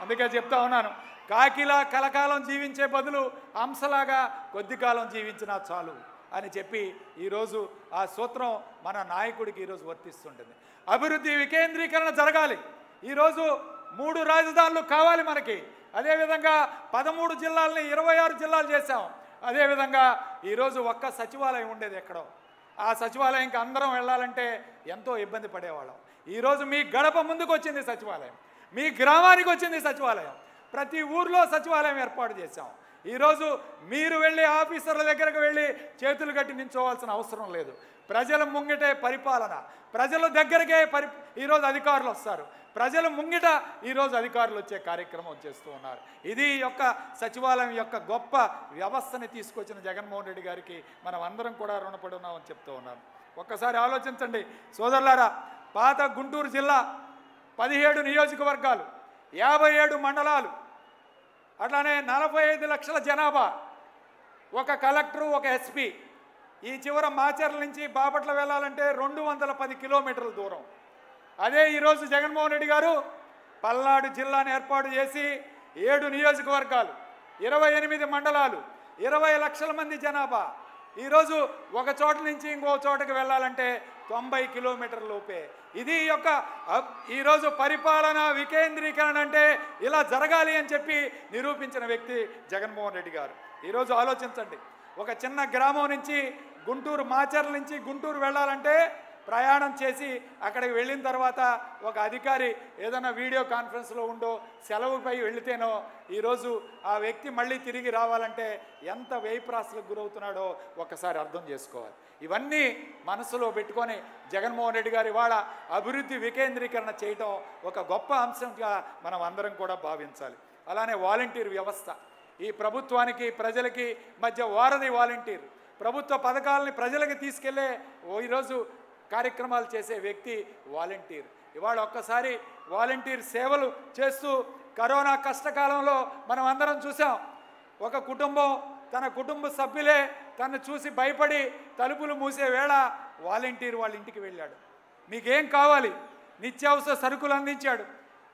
అందుకే చెప్తా ఉన్నాను కాకిలా కలకాలం జీవించే బదులు అంశలాగా కొద్ది కాలం జీవించినా చాలు అని చెప్పి ఈరోజు ఆ సూత్రం మన నాయకుడికి ఈరోజు వర్తిస్తుంటుంది. అభివృద్ధి వికేంద్రీకరణ జరగాలి. ఈరోజు మూడు రాజధానులు కావాలి మనకి. అదేవిధంగా పదమూడు జిల్లాలని ఇరవై ఆరు జిల్లాలు చేశాం. అదేవిధంగా ఈరోజు ఒక్క సచివాలయం ఉండేది ఎక్కడో. ఆ సచివాలయంకి అందరం వెళ్ళాలంటే ఎంతో ఇబ్బంది పడేవాళ్ళం. ఈరోజు మీ గడప ముందుకు వచ్చింది సచివాలయం. మీ గ్రామానికి వచ్చింది సచివాలయం. ప్రతి ఊర్లో సచివాలయం ఏర్పాటు చేశాం. ఈరోజు మీరు వెళ్ళి ఆఫీసర్ల దగ్గరకు వెళ్ళి చేతులు కట్టి నించోవాల్సిన అవసరం లేదు. ప్రజల ముంగిటే పరిపాలన. ప్రజల దగ్గరకే పరి ఈరోజు అధికారులు వస్తారు. ప్రజల ముంగిట ఈరోజు అధికారులు వచ్చే కార్యక్రమం చేస్తూ ఉన్నారు. ఇది యొక్క సచివాలయం యొక్క గొప్ప వ్యవస్థని తీసుకొచ్చిన జగన్మోహన్ రెడ్డి గారికి మనం అందరం కూడా రుణపడి ఉన్నామని చెప్తూ ఉన్నాను ఒక్కసారి ఆలోచించండి. సోదరులారా పాత గుంటూరు జిల్లా పదిహేడు నియోజకవర్గాలు యాభై ఏడు మండలాలు అట్లానే నలభై ఐదు లక్షల జనాభా ఒక కలెక్టరు ఒక ఎస్పీ. ఈ చివర మాచర్ల నుంచి బాపట్ల వెళ్ళాలంటే రెండు వందల పది కిలోమీటర్ల దూరం. అదే ఈరోజు జగన్మోహన్ రెడ్డి గారు పల్నాడు జిల్లాను ఏర్పాటు చేసి ఏడు నియోజకవర్గాలు ఇరవై ఎనిమిది మండలాలు ఇరవై లక్షల మంది జనాభా. ఈరోజు ఒక చోట నుంచి ఇంకో చోటకి వెళ్ళాలంటే తొంభై కిలోమీటర్ లోపే. ఇది యొక్క ఈరోజు పరిపాలన వికేంద్రీకరణ అంటే ఇలా జరగాలి అని చెప్పి నిరూపించిన వ్యక్తి జగన్మోహన్ రెడ్డి గారు. ఈరోజు ఆలోచించండి. ఒక చిన్న గ్రామం నుంచి గుంటూరు మాచర్ల నుంచి గుంటూరు వెళ్ళాలంటే ప్రయాణం చేసి అక్కడికి వెళ్ళిన తర్వాత ఒక అధికారి ఏదైనా వీడియో కాన్ఫరెన్స్లో ఉండో సెలవుపై వెళితేనో ఈరోజు ఆ వ్యక్తి మళ్ళీ తిరిగి రావాలంటే ఎంత వ్యయప్రాసలకు గురవుతున్నాడో ఒక్కసారి అర్థం చేసుకోవాలి. ఇవన్నీ మనసులో పెట్టుకొని జగన్మోహన్ రెడ్డి గారి వాళ్ళ అభివృద్ధి వికేంద్రీకరణ చేయటం ఒక గొప్ప అంశంగా మనం అందరం కూడా భావించాలి. అలానే వాలంటీర్ వ్యవస్థ. ఈ ప్రభుత్వానికి ప్రజలకి మధ్య వారధి వాలంటీర్. ప్రభుత్వ పథకాలని ప్రజలకి తీసుకెళ్ళే ఓ ఈరోజు కార్యక్రమాలు చేసే వ్యక్తి వాలంటీర్. ఇవాళ ఒక్కసారి వాలంటీర్ సేవలు చేస్తూ కరోనా కష్టకాలంలో మనం అందరం చూసాం. ఒక కుటుంబం తన కుటుంబ సభ్యులే తను చూసి భయపడి తలుపులు మూసే వేళ వాలంటీర్ వాళ్ళ ఇంటికి వెళ్ళాడు. మీకేం కావాలి? నిత్యావసర సరుకులు అందించాడు.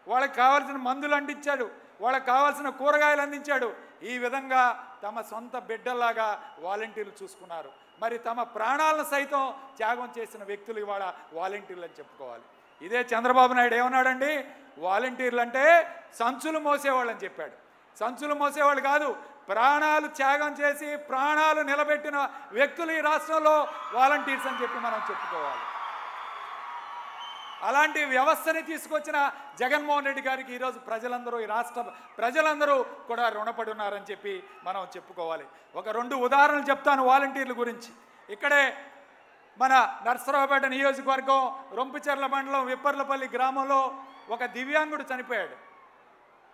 వాళ్ళకి కావాల్సిన మందులు అందించాడు. వాళ్ళకి కావాల్సిన కూరగాయలు అందించాడు. ఈ విధంగా తమ సొంత బిడ్డల్లాగా వాలంటీర్లు చూసుకున్నారు. మరి తమ ప్రాణాలను సైతం త్యాగం చేసిన వ్యక్తులు ఇవాళ వాలంటీర్లు అని చెప్పుకోవాలి. ఇదే చంద్రబాబు నాయుడు ఏమన్నాడండి? వాలంటీర్లు అంటే సంచులు మోసేవాళ్ళని చెప్పాడు. సంచులు మోసేవాళ్ళు కాదు ప్రాణాలు త్యాగం చేసి ప్రాణాలు నిలబెట్టిన వ్యక్తులు ఈ రాష్ట్రంలో వాలంటీర్స్ అని చెప్పి మనం చెప్పుకోవాలి. అలాంటి వ్యవస్థని తీసుకొచ్చిన జగన్మోహన్ రెడ్డి గారికి ఈరోజు ప్రజలందరూ ఈ రాష్ట్ర ప్రజలందరూ కూడా రుణపడి ఉన్నారని చెప్పి మనం చెప్పుకోవాలి. ఒక రెండు ఉదాహరణలు చెప్తాను వాలంటీర్ల గురించి. ఇక్కడే మన నర్సరావుపేట నియోజకవర్గం రొంపిచెర్ల మండలం విప్పర్లపల్లి గ్రామంలో ఒక దివ్యాంగుడు చనిపోయాడు.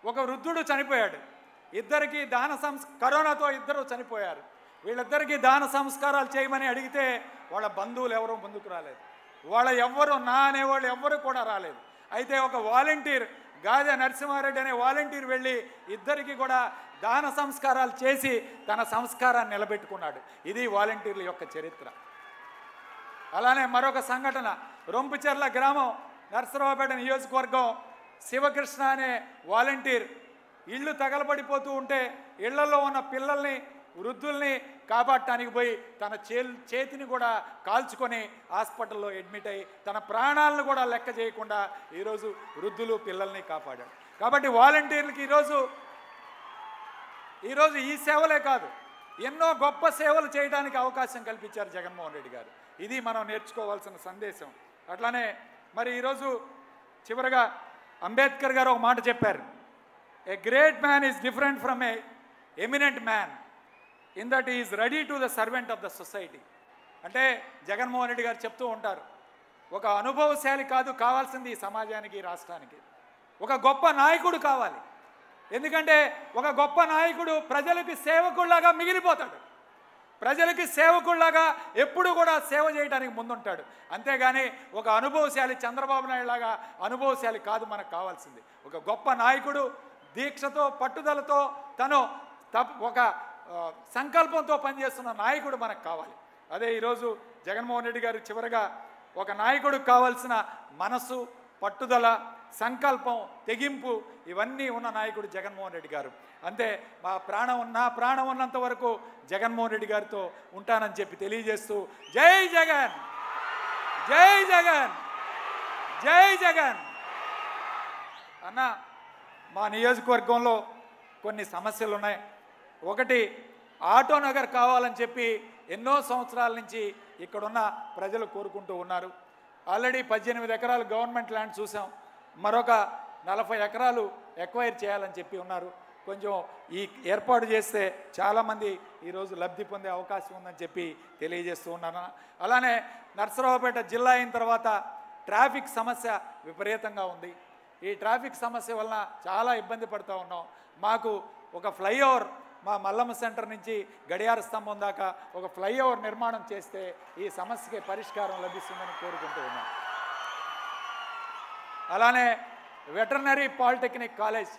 ఒక వృద్ధుడు చనిపోయాడు. ఇద్దరికి దాన సంస్ కరోనాతో ఇద్దరు చనిపోయారు. వీళ్ళిద్దరికీ దాన సంస్కారాలు చేయమని అడిగితే వాళ్ళ బంధువులు ఎవరూ ముందుకు రాలేదు. వాళ్ళ ఎవ్వరు నా అనేవాళ్ళు ఎవ్వరు కూడా రాలేదు. అయితే ఒక వాలంటీర్ గాజా నరసింహారెడ్డి అనే వాలంటీర్ వెళ్ళి ఇద్దరికి కూడా దాన సంస్కారాలు చేసి తన సంస్కారాన్ని నిలబెట్టుకున్నాడు. ఇది వాలంటీర్ల యొక్క చరిత్ర. అలానే మరొక సంఘటన. రొంపుచెర్ల గ్రామం నరసరావుపేట నియోజకవర్గం శివకృష్ణ అనే వాలంటీర్. ఇళ్ళు తగలబడిపోతూ ఉంటే ఇళ్ళలో ఉన్న పిల్లల్ని వృద్ధుల్ని కాపాడటానికి పోయి తన చే చేతిని కూడా కాల్చుకొని హాస్పిటల్లో అడ్మిట్ అయ్యి తన ప్రాణాలను కూడా లెక్క చేయకుండా ఈరోజు వృద్ధులు పిల్లల్ని కాపాడాడు కాబట్టి వాలంటీర్లకి ఈరోజు ఈరోజు ఈ సేవలే కాదు ఎన్నో గొప్ప సేవలు చేయడానికి అవకాశం కల్పించారు జగన్మోహన్ రెడ్డి గారు. ఇది మనం నేర్చుకోవాల్సిన సందేశం. అట్లానే మరి ఈరోజు చివరగా అంబేద్కర్ గారు ఒక మాట చెప్పారు a great man is different from a eminent man in that is ready to the servant of the society అంటే జగన్మోహన్ రెడ్డి గారు చెప్తూ ఉంటారు ఒక అనుభవశాలి కాదు కావాల్సింది ఈ సమాజానికి ఈ రాష్ట్రానికి. ఒక గొప్ప నాయకుడు కావాలి. ఎందుకంటే ఒక గొప్ప నాయకుడు ప్రజలకి సేవకుల్లాగా మిగిలిపోతాడు. ప్రజలకి సేవకుల్లాగా ఎప్పుడు కూడా సేవ చేయడానికి ముందుంటాడు. అంతేగాని ఒక అనుభవశాలి చంద్రబాబు నాయుడు లాగా అనుభవశాలి కాదు మనకు కావాల్సింది. ఒక గొప్ప నాయకుడు దీక్షతో పట్టుదలతో తను తప్ ఒక సంకల్పంతో పనిచేస్తున్న నాయకుడు మనకు కావాలి. అదే ఈరోజు జగన్మోహన్ రెడ్డి గారు చివరగా ఒక నాయకుడికి కావాల్సిన మనస్సు పట్టుదల సంకల్పం తెగింపు ఇవన్నీ ఉన్న నాయకుడు జగన్మోహన్ రెడ్డి గారు. అంతే మా ప్రాణం నా ప్రాణం ఉన్నంత వరకు జగన్మోహన్ రెడ్డి గారితో ఉంటానని చెప్పి తెలియజేస్తూ జై జగన్! జై జగన్! జై జగన్! అన్న మా నియోజకవర్గంలో కొన్ని సమస్యలు ఉన్నాయి ఒకటి ఆటో నగర్ కావాలని చెప్పి ఎన్నో సంవత్సరాల నుంచి ఇక్కడున్న ప్రజలు కోరుకుంటూ ఉన్నారు. ఆల్రెడీ పద్దెనిమిది ఎకరాలు గవర్నమెంట్ ల్యాండ్ చూసాం. మరొక నలభై ఎకరాలు ఎక్వైర్ చేయాలని చెప్పి ఉన్నారు. కొంచెం ఈ ఏర్పాటు చేస్తే చాలామంది ఈరోజు లబ్ధి పొందే అవకాశం ఉందని చెప్పి తెలియజేస్తూ ఉన్నాను. అలానే నర్సరావుపేట జిల్లా అయిన తర్వాత ట్రాఫిక్ సమస్య విపరీతంగా ఉంది. ఈ ట్రాఫిక్ సమస్య వలన చాలా ఇబ్బంది పడుతూ ఉన్నాం. మాకు ఒక ఫ్లైఓవర్ మా మల్లమ్మ సెంటర్ నుంచి గడియార స్తంభం దాకా ఒక ఫ్లైఓవర్ నిర్మాణం చేస్తే ఈ సమస్యకి పరిష్కారం లభిస్తుందని కోరుకుంటూ ఉన్నాం. అలానే వెటర్నరీ పాలిటెక్నిక్ కాలేజ్.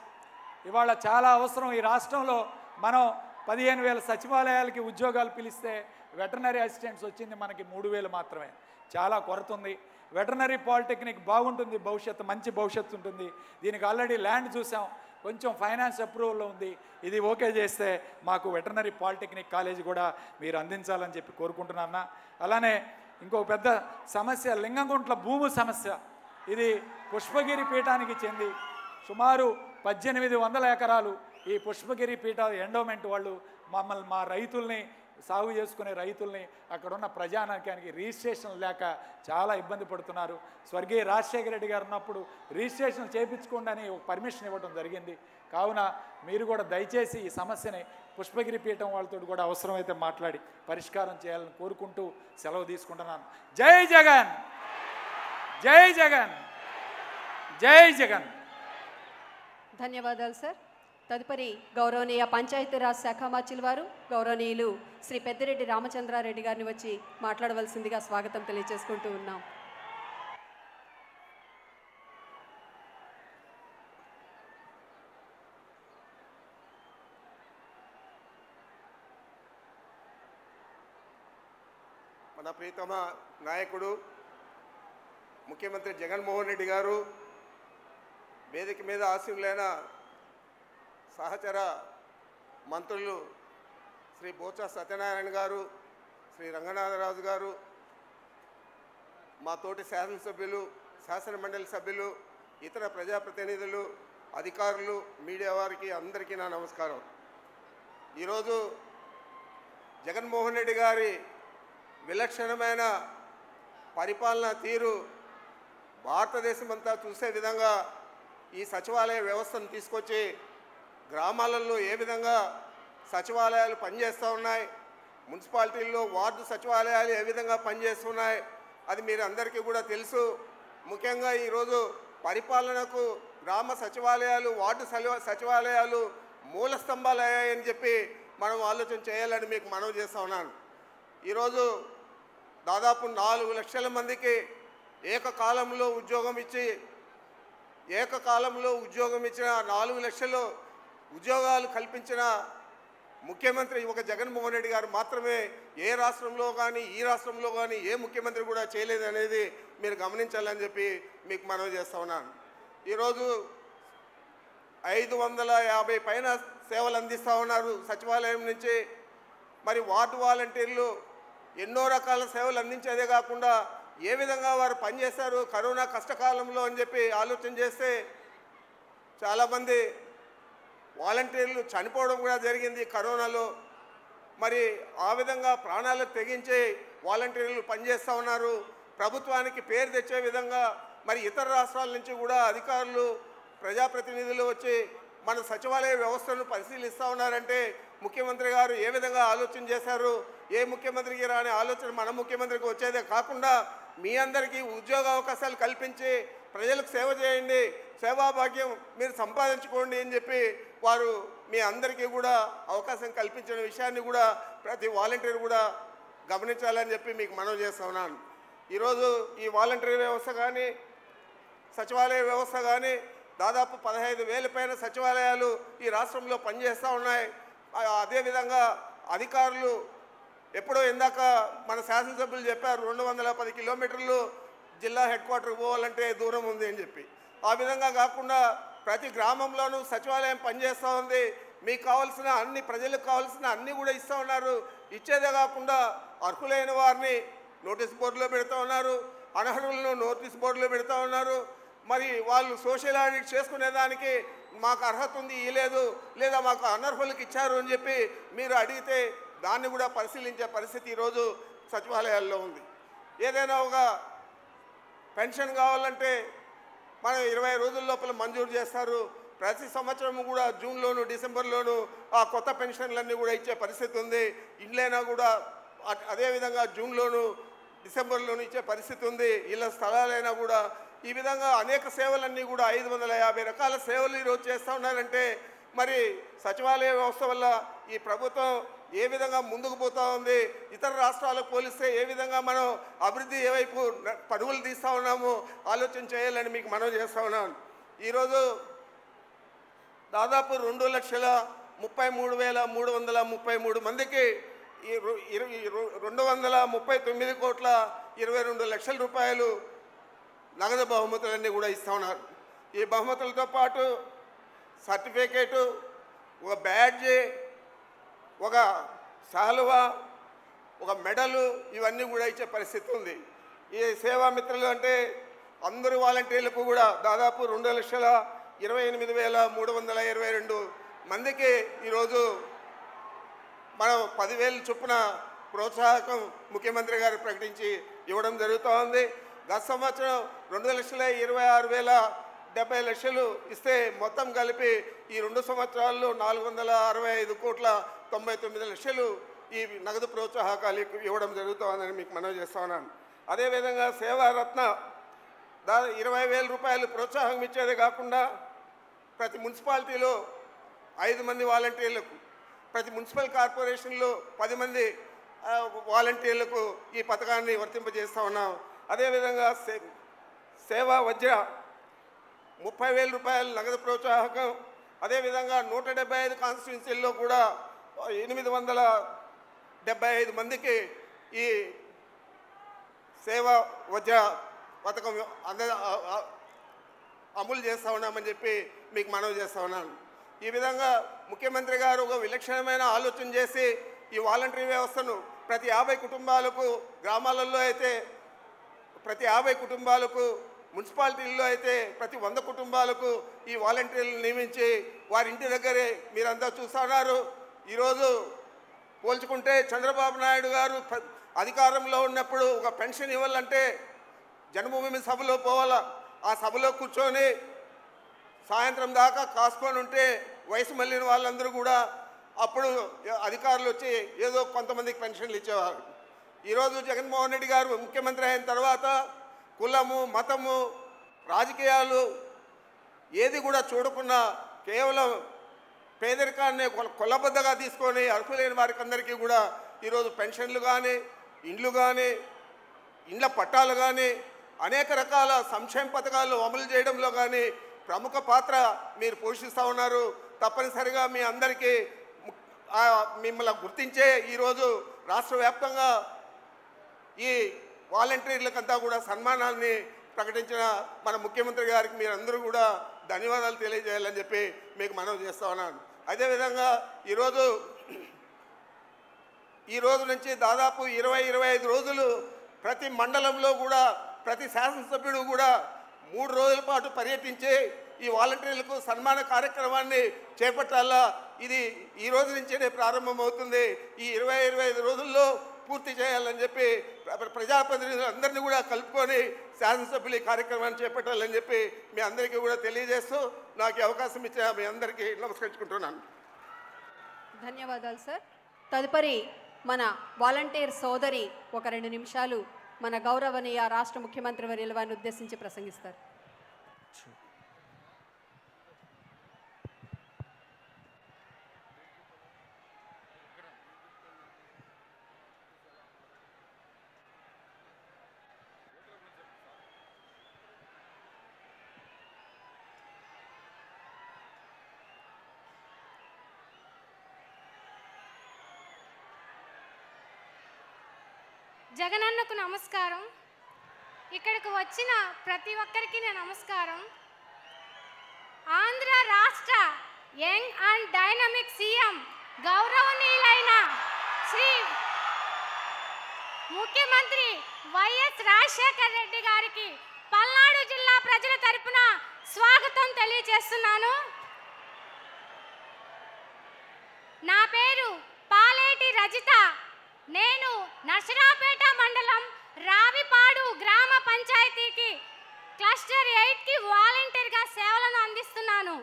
ఇవాళ చాలా అవసరం. ఈ రాష్ట్రంలో మనం పదిహేను వేల సచివాలయాలకి ఉద్యోగాలు పిలిస్తే వెటర్నరీ అసిస్టెంట్స్ వచ్చింది మనకి మూడు వేలు మాత్రమే. చాలా కొరత ఉంది. వెటర్నరీ పాలిటెక్నిక్ బాగుంటుంది. భవిష్యత్తు మంచి భవిష్యత్తు ఉంటుంది. దీనికి ఆల్రెడీ ల్యాండ్ చూసాం. కొంచెం ఫైనాన్స్ అప్రూవల్లో ఉంది. ఇది ఓకే చేస్తే మాకు వెటర్నరీ పాలిటెక్నిక్ కాలేజ్ కూడా మీరు అందించాలని చెప్పి కోరుకుంటున్నాను అలానే ఇంకో పెద్ద సమస్య లింగంగుంట్ల భూమి సమస్య. ఇది పుష్పగిరి పీఠానికి చెంది సుమారు పద్దెనిమిది వందల ఎకరాలు ఈ పుష్పగిరి పీఠ ఎండోమెంట్ వాళ్ళు మమ్మల్ని మా రైతుల్ని సాగు చేసుకునే రైతుల్ని అక్కడున్న ప్రజానాకానికి రిజిస్ట్రేషన్ లేక చాలా ఇబ్బంది పడుతున్నారు. స్వర్గీయ రాజశేఖర రెడ్డి గారు ఉన్నప్పుడు రిజిస్ట్రేషన్ చేయించుకోండి అని ఒక పర్మిషన్ ఇవ్వడం జరిగింది. కావున మీరు కూడా దయచేసి ఈ సమస్యని పుష్పగిరి పీఠం వాళ్ళతో కూడా అవసరమైతే మాట్లాడి పరిష్కారం చేయాలని కోరుకుంటూ సెలవు తీసుకుంటున్నాను. జై జగన్! జై జగన్! జై జగన్! ధన్యవాదాలు సార్. తదుపరి గౌరవనీయ పంచాయతీరాజ్ శాఖ మార్చిల వారు గౌరవనీయులు శ్రీ పెద్దిరెడ్డి రామచంద్రారెడ్డి గారిని వచ్చి మాట్లాడవలసిందిగా స్వాగతం తెలియజేసుకుంటూ ఉన్నాం. మన ప్రీతమ నాయకుడు ముఖ్యమంత్రి జగన్మోహన్ రెడ్డి గారు వేదిక మీద ఆశీనులైన సహచర మంత్రులు శ్రీ బోచా సత్యనారాయణ గారు శ్రీ రంగనాథరాజు గారు మా తోటి శాసనసభ్యులు శాసన మండలి సభ్యులు ఇతర ప్రజాప్రతినిధులు అధికారులు మీడియా వారికి అందరికీ నా నమస్కారం. ఈరోజు జగన్మోహన్ రెడ్డి గారి విలక్షణమైన పరిపాలనా తీరు భారతదేశం అంతా చూసే విధంగా ఈ సచివాలయ వ్యవస్థను తీసుకొచ్చి గ్రామాలలో ఏ విధంగా సచివాలయాలు పనిచేస్తూ ఉన్నాయి? మున్సిపాలిటీల్లో వార్డు సచివాలయాలు ఏ విధంగా పనిచేస్తున్నాయి అది మీరు అందరికీ కూడా తెలుసు. ముఖ్యంగా ఈరోజు పరిపాలనకు గ్రామ సచివాలయాలు వార్డు సచివాలయాలు మూల స్తంభాలు అయ్యాయని చెప్పి మనం ఆలోచన చేయాలని మీకు మనవి చేస్తా ఉన్నాను. ఈరోజు దాదాపు నాలుగు లక్షల మందికి ఏకకాలంలో ఉద్యోగం ఇచ్చి ఏకకాలంలో ఉద్యోగం ఇచ్చిన నాలుగు లక్షలు ఉద్యోగాలు కల్పించిన ముఖ్యమంత్రి ఒక జగన్మోహన్ రెడ్డి గారు మాత్రమే ఏ రాష్ట్రంలో కానీ ఈ రాష్ట్రంలో కానీ ఏ ముఖ్యమంత్రి కూడా చేయలేదు అనేది మీరు గమనించాలని చెప్పి మీకు మనవి చేస్తా ఉన్నాను. ఈరోజు ఐదు వందల యాభై పైన సేవలు అందిస్తూ ఉన్నారు సచివాలయం నుంచి. మరి వార్డు వాలంటీర్లు ఎన్నో రకాల సేవలు అందించేదే కాకుండా ఏ విధంగా వారు పనిచేస్తారు కరోనా కష్టకాలంలో అని చెప్పి ఆలోచన చేస్తే చాలామంది వాలంటీర్లు చనిపోవడం కూడా జరిగింది కరోనాలో. మరి ఆ విధంగా ప్రాణాలు తెగించి వాలంటీర్లు పనిచేస్తూ ఉన్నారు. ప్రభుత్వానికి పేరు తెచ్చే విధంగా మరి ఇతర రాష్ట్రాల నుంచి కూడా అధికారులు ప్రజాప్రతినిధులు వచ్చి మన సచివాలయ వ్యవస్థను పరిశీలిస్తూ ఉన్నారంటే ముఖ్యమంత్రి గారు ఏ విధంగా ఆలోచన చేశారు? ఏ ముఖ్యమంత్రికి రాని ఆలోచన మన ముఖ్యమంత్రికి వచ్చేదే కాకుండా మీ అందరికీ ఉద్యోగ అవకాశాలు కల్పించి ప్రజలకు సేవ చేయండి. సేవాభాగ్యం మీరు సంపాదించుకోండి అని చెప్పి వారు మీ అందరికీ కూడా అవకాశం కల్పించిన విషయాన్ని కూడా ప్రతి వాలంటీర్ కూడా గమనించాలని చెప్పి మీకు మనవి చేస్తా ఉన్నాను. ఈరోజు ఈ వాలంటీర్ వ్యవస్థ కానీ సచివాలయ వ్యవస్థ కానీ దాదాపు పదహైదు వేల పైన సచివాలయాలు ఈ రాష్ట్రంలో పనిచేస్తూ ఉన్నాయి. అదేవిధంగా అధికారులు ఎప్పుడో ఇందాక మన శాసనసభ్యులు చెప్పారు రెండు వందల పది కిలోమీటర్లు జిల్లా హెడ్ క్వార్టర్కి పోవాలంటే దూరం ఉంది అని చెప్పి. ఆ విధంగా కాకుండా ప్రతి గ్రామంలోనూ సచివాలయం పనిచేస్తూ ఉంది. మీకు కావాల్సిన అన్ని ప్రజలకు కావాల్సిన అన్ని కూడా ఇస్తూ ఉన్నారు. ఇచ్చేదే కాకుండా అర్హులైన వారిని నోటీస్ బోర్డులో పెడతా ఉన్నారు. అనర్హులను నోటీస్ బోర్డులో పెడతా ఉన్నారు. మరి వాళ్ళు సోషల్ ఆడిట్ చేసుకునేదానికి మాకు అర్హత ఉంది ఇలేదు లేదా మాకు అనర్హులకు ఇచ్చారు అని చెప్పి మీరు అడిగితే దాన్ని కూడా పరిశీలించే పరిస్థితి ఈరోజు సచివాలయాల్లో ఉంది. ఏదైనా ఒక పెన్షన్ కావాలంటే మనం ఇరవై రోజుల లోపల మంజూరు చేస్తారు. ప్రతి సంవత్సరం కూడా జూన్లోను డిసెంబర్లోను ఆ కొత్త పెన్షన్లన్నీ కూడా ఇచ్చే పరిస్థితి ఉంది. ఇండ్లైనా కూడా అదేవిధంగా జూన్లోను డిసెంబర్లోను ఇచ్చే పరిస్థితి ఉంది. ఇళ్ళ స్థలాలైనా కూడా ఈ విధంగా అనేక సేవలన్నీ కూడా ఐదు వందల యాభై రకాల సేవలు ఈరోజు చేస్తూ ఉన్నారంటే మరి సచివాలయ వ్యవస్థ వల్ల ఈ ప్రభుత్వం ఏ విధంగా ముందుకు పోతా ఉంది? ఇతర రాష్ట్రాలకు పోలిస్తే ఏ విధంగా మనం అభివృద్ధి ఏ వైపు పరుగులు తీస్తూ ఉన్నామో? ఆలోచన చేయాలని మీకు మనం చేస్తూ ఉన్నాను. ఈరోజు దాదాపు రెండు లక్షల ముప్పై మూడు వేల మూడు వందల ముప్పై మూడు మందికి ఈ రెండు వందల ముప్పై తొమ్మిది కోట్ల ఇరవై రెండు లక్షల రూపాయలు నగదు బహుమతులన్నీ కూడా ఇస్తూ ఉన్నారు. ఈ బహుమతులతో పాటు సర్టిఫికేటు ఒక బ్యాడ్జి ఒక శాలువా ఒక మెడలు ఇవన్నీ కూడా ఇచ్చే పరిస్థితి ఉంది. ఈ సేవా మిత్రులు అంటే అందరు వాలంటీర్లకు కూడా దాదాపు రెండు లక్షల ఇరవై ఎనిమిది వేల మూడు వందల ఇరవై రెండు మందికి ఈరోజు మనం పదివేలు చొప్పున ప్రోత్సాహకం ముఖ్యమంత్రి గారు ప్రకటించి ఇవ్వడం జరుగుతూ ఉంది. గత సంవత్సరం రెండు లక్షల ఇరవై ఆరు వేల డెబ్బై లక్షలు ఇస్తే మొత్తం కలిపి ఈ రెండు సంవత్సరాల్లో నాలుగు వందల అరవై ఐదు కోట్ల తొంభై తొమ్మిది లక్షలు ఈ నగదు ప్రోత్సాహకాలు ఇవ్వడం జరుగుతుందని మీకు మనవి చేస్తా ఉన్నాను. అదేవిధంగా సేవారత్న దా ఇరవై వేల రూపాయలు ప్రోత్సాహం ఇచ్చేదే కాకుండా ప్రతి మున్సిపాలిటీలో ఐదు మంది వాలంటీర్లకు ప్రతి మున్సిపల్ కార్పొరేషన్లో పది మంది వాలంటీర్లకు ఈ పథకాన్ని వర్తింపజేస్తూ ఉన్నాం. అదేవిధంగా సే సేవా వజ్ర ముప్పై వేల రూపాయల నగదు ప్రోత్సాహకం అదేవిధంగా నూట డెబ్బై ఐదు కాన్స్టిట్యున్సీల్లో కూడా ఎనిమిది వందల డెబ్బై ఐదు మందికి ఈ సేవ వజ్ర పథకం అంద అమలు చేస్తూ ఉన్నామని చెప్పి మీకు మనవి చేస్తూ ఉన్నాను. ఈ విధంగా ముఖ్యమంత్రి గారు ఒక విలక్షణమైన ఆలోచన చేసి ఈ వాలంటరీ వ్యవస్థను ప్రతి యాభై కుటుంబాలకు గ్రామాలలో అయితే ప్రతి యాభై కుటుంబాలకు మున్సిపాలిటీల్లో అయితే ప్రతి వంద కుటుంబాలకు ఈ వాలంటీర్లు నియమించి వారి ఇంటి దగ్గరే మీరంతా చూస్తున్నారు ఈరోజు పోల్చుకుంటే చంద్రబాబు నాయుడు గారు అధికారంలో ఉన్నప్పుడు ఒక పెన్షన్ ఇవ్వాలంటే జన్మభూమి సభలో పోవాలా? ఆ సభలో కూర్చొని సాయంత్రం దాకా కాసుకొని ఉంటే వయసు మళ్ళిన వాళ్ళందరూ కూడా అప్పుడు అధికారులు వచ్చి ఏదో కొంతమందికి పెన్షన్లు ఇచ్చేవారు. ఈరోజు జగన్మోహన్ రెడ్డి గారు ముఖ్యమంత్రి అయిన తర్వాత కులము మతము రాజకీయాలు ఏది కూడా చూడకుండా కేవలం పేదరికాన్ని కొల తీసుకొని అర్హులైన వారికి అందరికీ కూడా ఈరోజు పెన్షన్లు కానీ ఇండ్లు కానీ ఇండ్ల పట్టాలు కానీ అనేక రకాల సంక్షేమ పథకాలు అమలు చేయడంలో కానీ ప్రముఖ పాత్ర మీరు పోషిస్తూ ఉన్నారు. తప్పనిసరిగా మీ అందరికీ ము- మిమ్మల్ని గుర్తించే ఈరోజు రాష్ట్ర వ్యాప్తంగా ఈ వాలంటీర్లకంతా కూడా సన్మానాన్ని ప్రకటించిన మన ముఖ్యమంత్రి గారికి మీరందరూ కూడా ధన్యవాదాలు తెలియజేయాలని చెప్పి మీకు మనవి చేస్తా ఉన్నాను. అదేవిధంగా ఈరోజు ఈ రోజు నుంచి దాదాపు ఇరవై ఇరవై ఐదు రోజులు ప్రతి మండలంలో కూడా ప్రతి శాసనసభ్యుడు కూడా మూడు రోజుల పాటు పర్యటించి ఈ వాలంటీర్లకు సన్మాన కార్యక్రమాన్ని చేపట్టాలా? ఇది ఈ రోజు నుంచే ప్రారంభమవుతుంది. ఈ ఇరవై ఇరవై ఐదు రోజుల్లో పూర్తి చేయాలని చెప్పి ప్రజాప్రతినిధులు అందరినీ కూడా కలుపుకొని శాసనసభ్యులు ఈ కార్యక్రమాన్ని చేపట్టాలని చెప్పి మీ అందరికీ కూడా తెలియజేస్తూ నాకు అవకాశం ఇచ్చిన మీ అందరికీ నమస్కరించుకుంటున్నాను. ధన్యవాదాలు సార్. తదుపరి మన వాలంటీర్ సోదరి ఒక రెండు నిమిషాలు మన గౌరవనీయ రాష్ట్ర ముఖ్యమంత్రి వర్యుల వారిని ఉద్దేశించి ప్రసంగిస్తారు. జగనన్నకు నమస్కారం. ఇక్కడికి వచ్చిన ప్రతి ఒక్కరికి నేను నమస్కారం. ఆంధ్ర రాష్ట్ర యంగ్ అండ్ డైనమిక్ సీఎం గౌరవనీయులైన శ్రీ ముఖ్యమంత్రి వైఎస్ రాజశేఖర రెడ్డి గారికి పల్నాడు జిల్లా ప్రజల తరపున స్వాగతం తెలియజేస్తున్నాను. నా పేరు పాలేటి రజిత. నేను నర్సరాపేట మండలం రావిపాడు గ్రామ పంచాయతీకి క్లస్టర్ ఎయిట్కి వాలంటీర్గా సేవలను అందిస్తున్నాను.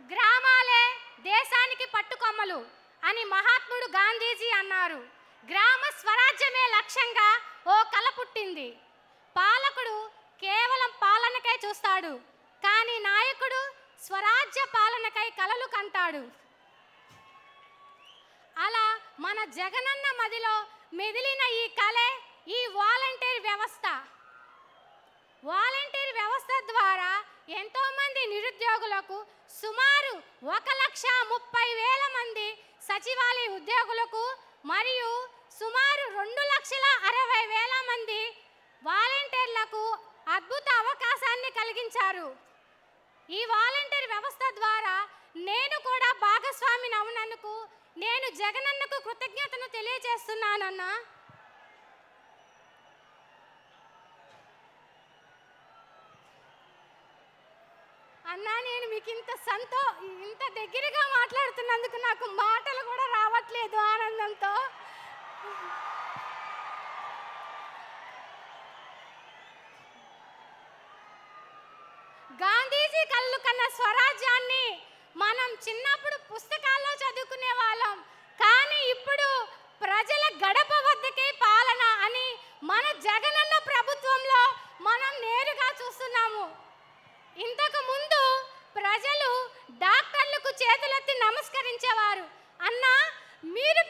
గ్రామాలే దేశానికి పట్టుకొమ్మలు అని మహాత్ముడు గాంధీజీ అన్నారు. గ్రామ స్వరాజ్యమే లక్ష్యంగా ఓ కల పుట్టింది. పాలకుడు కేవలం పాలనకై చూస్తాడు కానీ నాయకుడు స్వరాజ్య పాలనకై కలలు కంటాడు. అలా మన జగనన్న మదిలో మెదిలిన ఈ కళే ఈ వాలంటీర్ వ్యవస్థ. వాలంటీర్ వ్యవస్థ ద్వారా ఎంతోమంది నిరుద్యోగులకు సుమారు ఒక లక్ష ముప్పై వేల మంది సచివాలయ ఉద్యోగులకు మరియు సుమారు రెండు లక్షల అరవై వేల మంది వాలంటీర్లకు అద్భుత అవకాశాన్ని కలిగించారు. ఈ వాలంటీర్ వ్యవస్థ ద్వారా నేను కూడా భాగస్వామిని అవునందుకు నేను జగనన్నకు కృతజ్ఞతను తెలియజేస్తున్నానన్నా. అన్నా నేను మీకు ఇంత సంతో ఇంత దగ్గరగా మాట్లాడుతున్నందుకు నాకు మాటలు కూడా రావట్లేదు ఆనందంతో. గాంధీజీ కళ్ళు కన్న స్వరాజ్యాన్ని మనం చిన్నప్పుడు పుస్తకాల్లో చదువుకునే వాళ్ళం. కానీ ఇప్పుడు ప్రజల గడప వద్దకే పాలన అని మన జగనన్న ప్రభుత్వంలో మనం నేరుగా చూస్తున్నాము. ఇంతకు ముందు ప్రజలు డాక్టర్లకు చేతులెత్తి నమస్కరించేవారు. అన్నా మీరు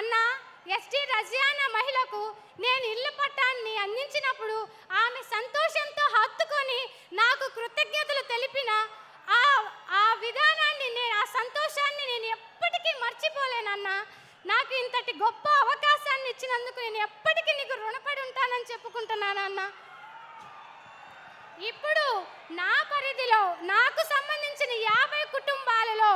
అన్న ఎస్టీ రజియానా మహిళకు నేను ఇల్లు పట్టాన్ని అందించినప్పుడు ఆమె సంతోషంతో హత్తుకొని నాకు కృతజ్ఞతలు తెలిపిన ఆ ఆ విధానాన్ని నేను ఆ సంతోషాన్ని నేను ఎప్పటికీ మర్చిపోలేనన్నా నాకు ఇంతటి గొప్ప అవకాశాన్ని ఇచ్చినందుకు నేను ఎప్పటికీ నీకు రుణపడి ఉంటానని చెప్పుకుంటున్నానన్నా ఇప్పుడు నా పరిధిలో నాకు సంబంధించిన యాభై కుటుంబాలలో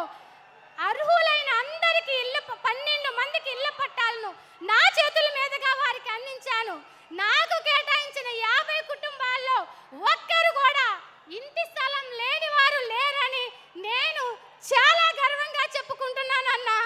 అర్హులైన అందరికీ ఇళ్ళ పన్నెండు మందికి ఇళ్ళ పట్టాలను నా చేతుల మీదుగా వారికి అందించాను. నాకు కేటాయించిన యాభై కుటుంబాల్లో ఒక్కరు కూడా ఇంటి స్థలం లేని వారు లేరని నేను చాలా గర్వంగా చెప్పుకుంటున్నాను అన్నా.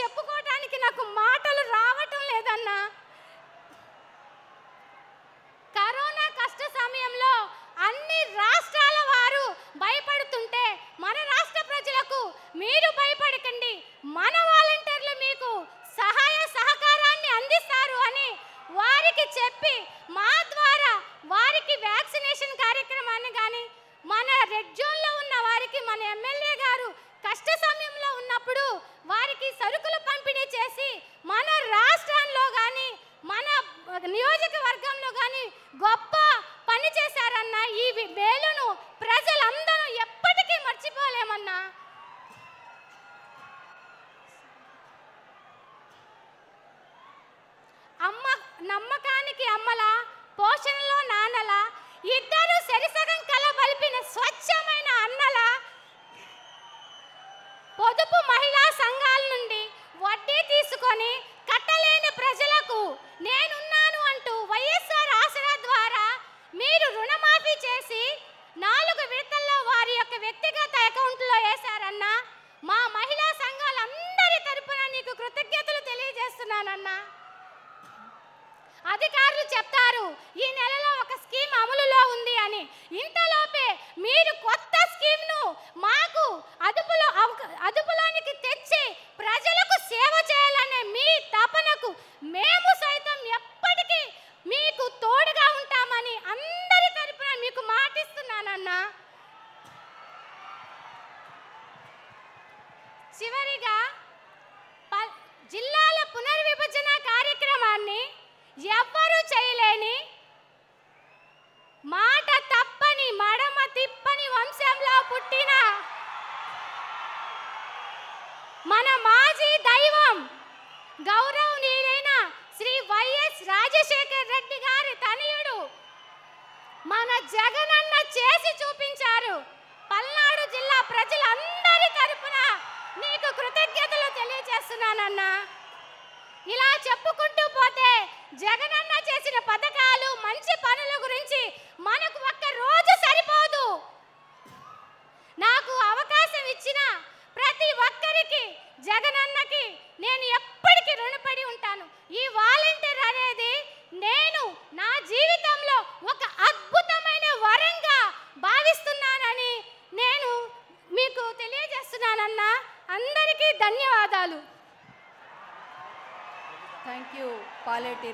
చెప్పుకోవటం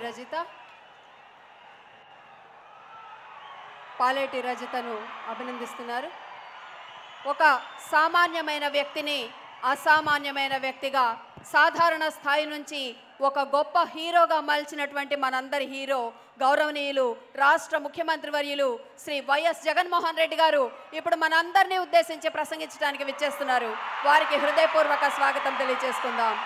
రజిత. పాలేటి రజితను అభినందిస్తున్నారు. ఒక సామాన్యమైన వ్యక్తిని అసామాన్యమైన వ్యక్తిగా సాధారణ స్థాయి నుంచి ఒక గొప్ప హీరోగా మలిచినటువంటి మనందరి హీరో గౌరవనీయులు రాష్ట్ర ముఖ్యమంత్రి వర్యులు శ్రీ వైఎస్ జగన్మోహన్ రెడ్డి గారు ఇప్పుడు మనందరినీ ఉద్దేశించి ప్రసంగించడానికి విచ్చేస్తున్నారు. వారికి హృదయపూర్వక స్వాగతం తెలియజేసుకుందాం.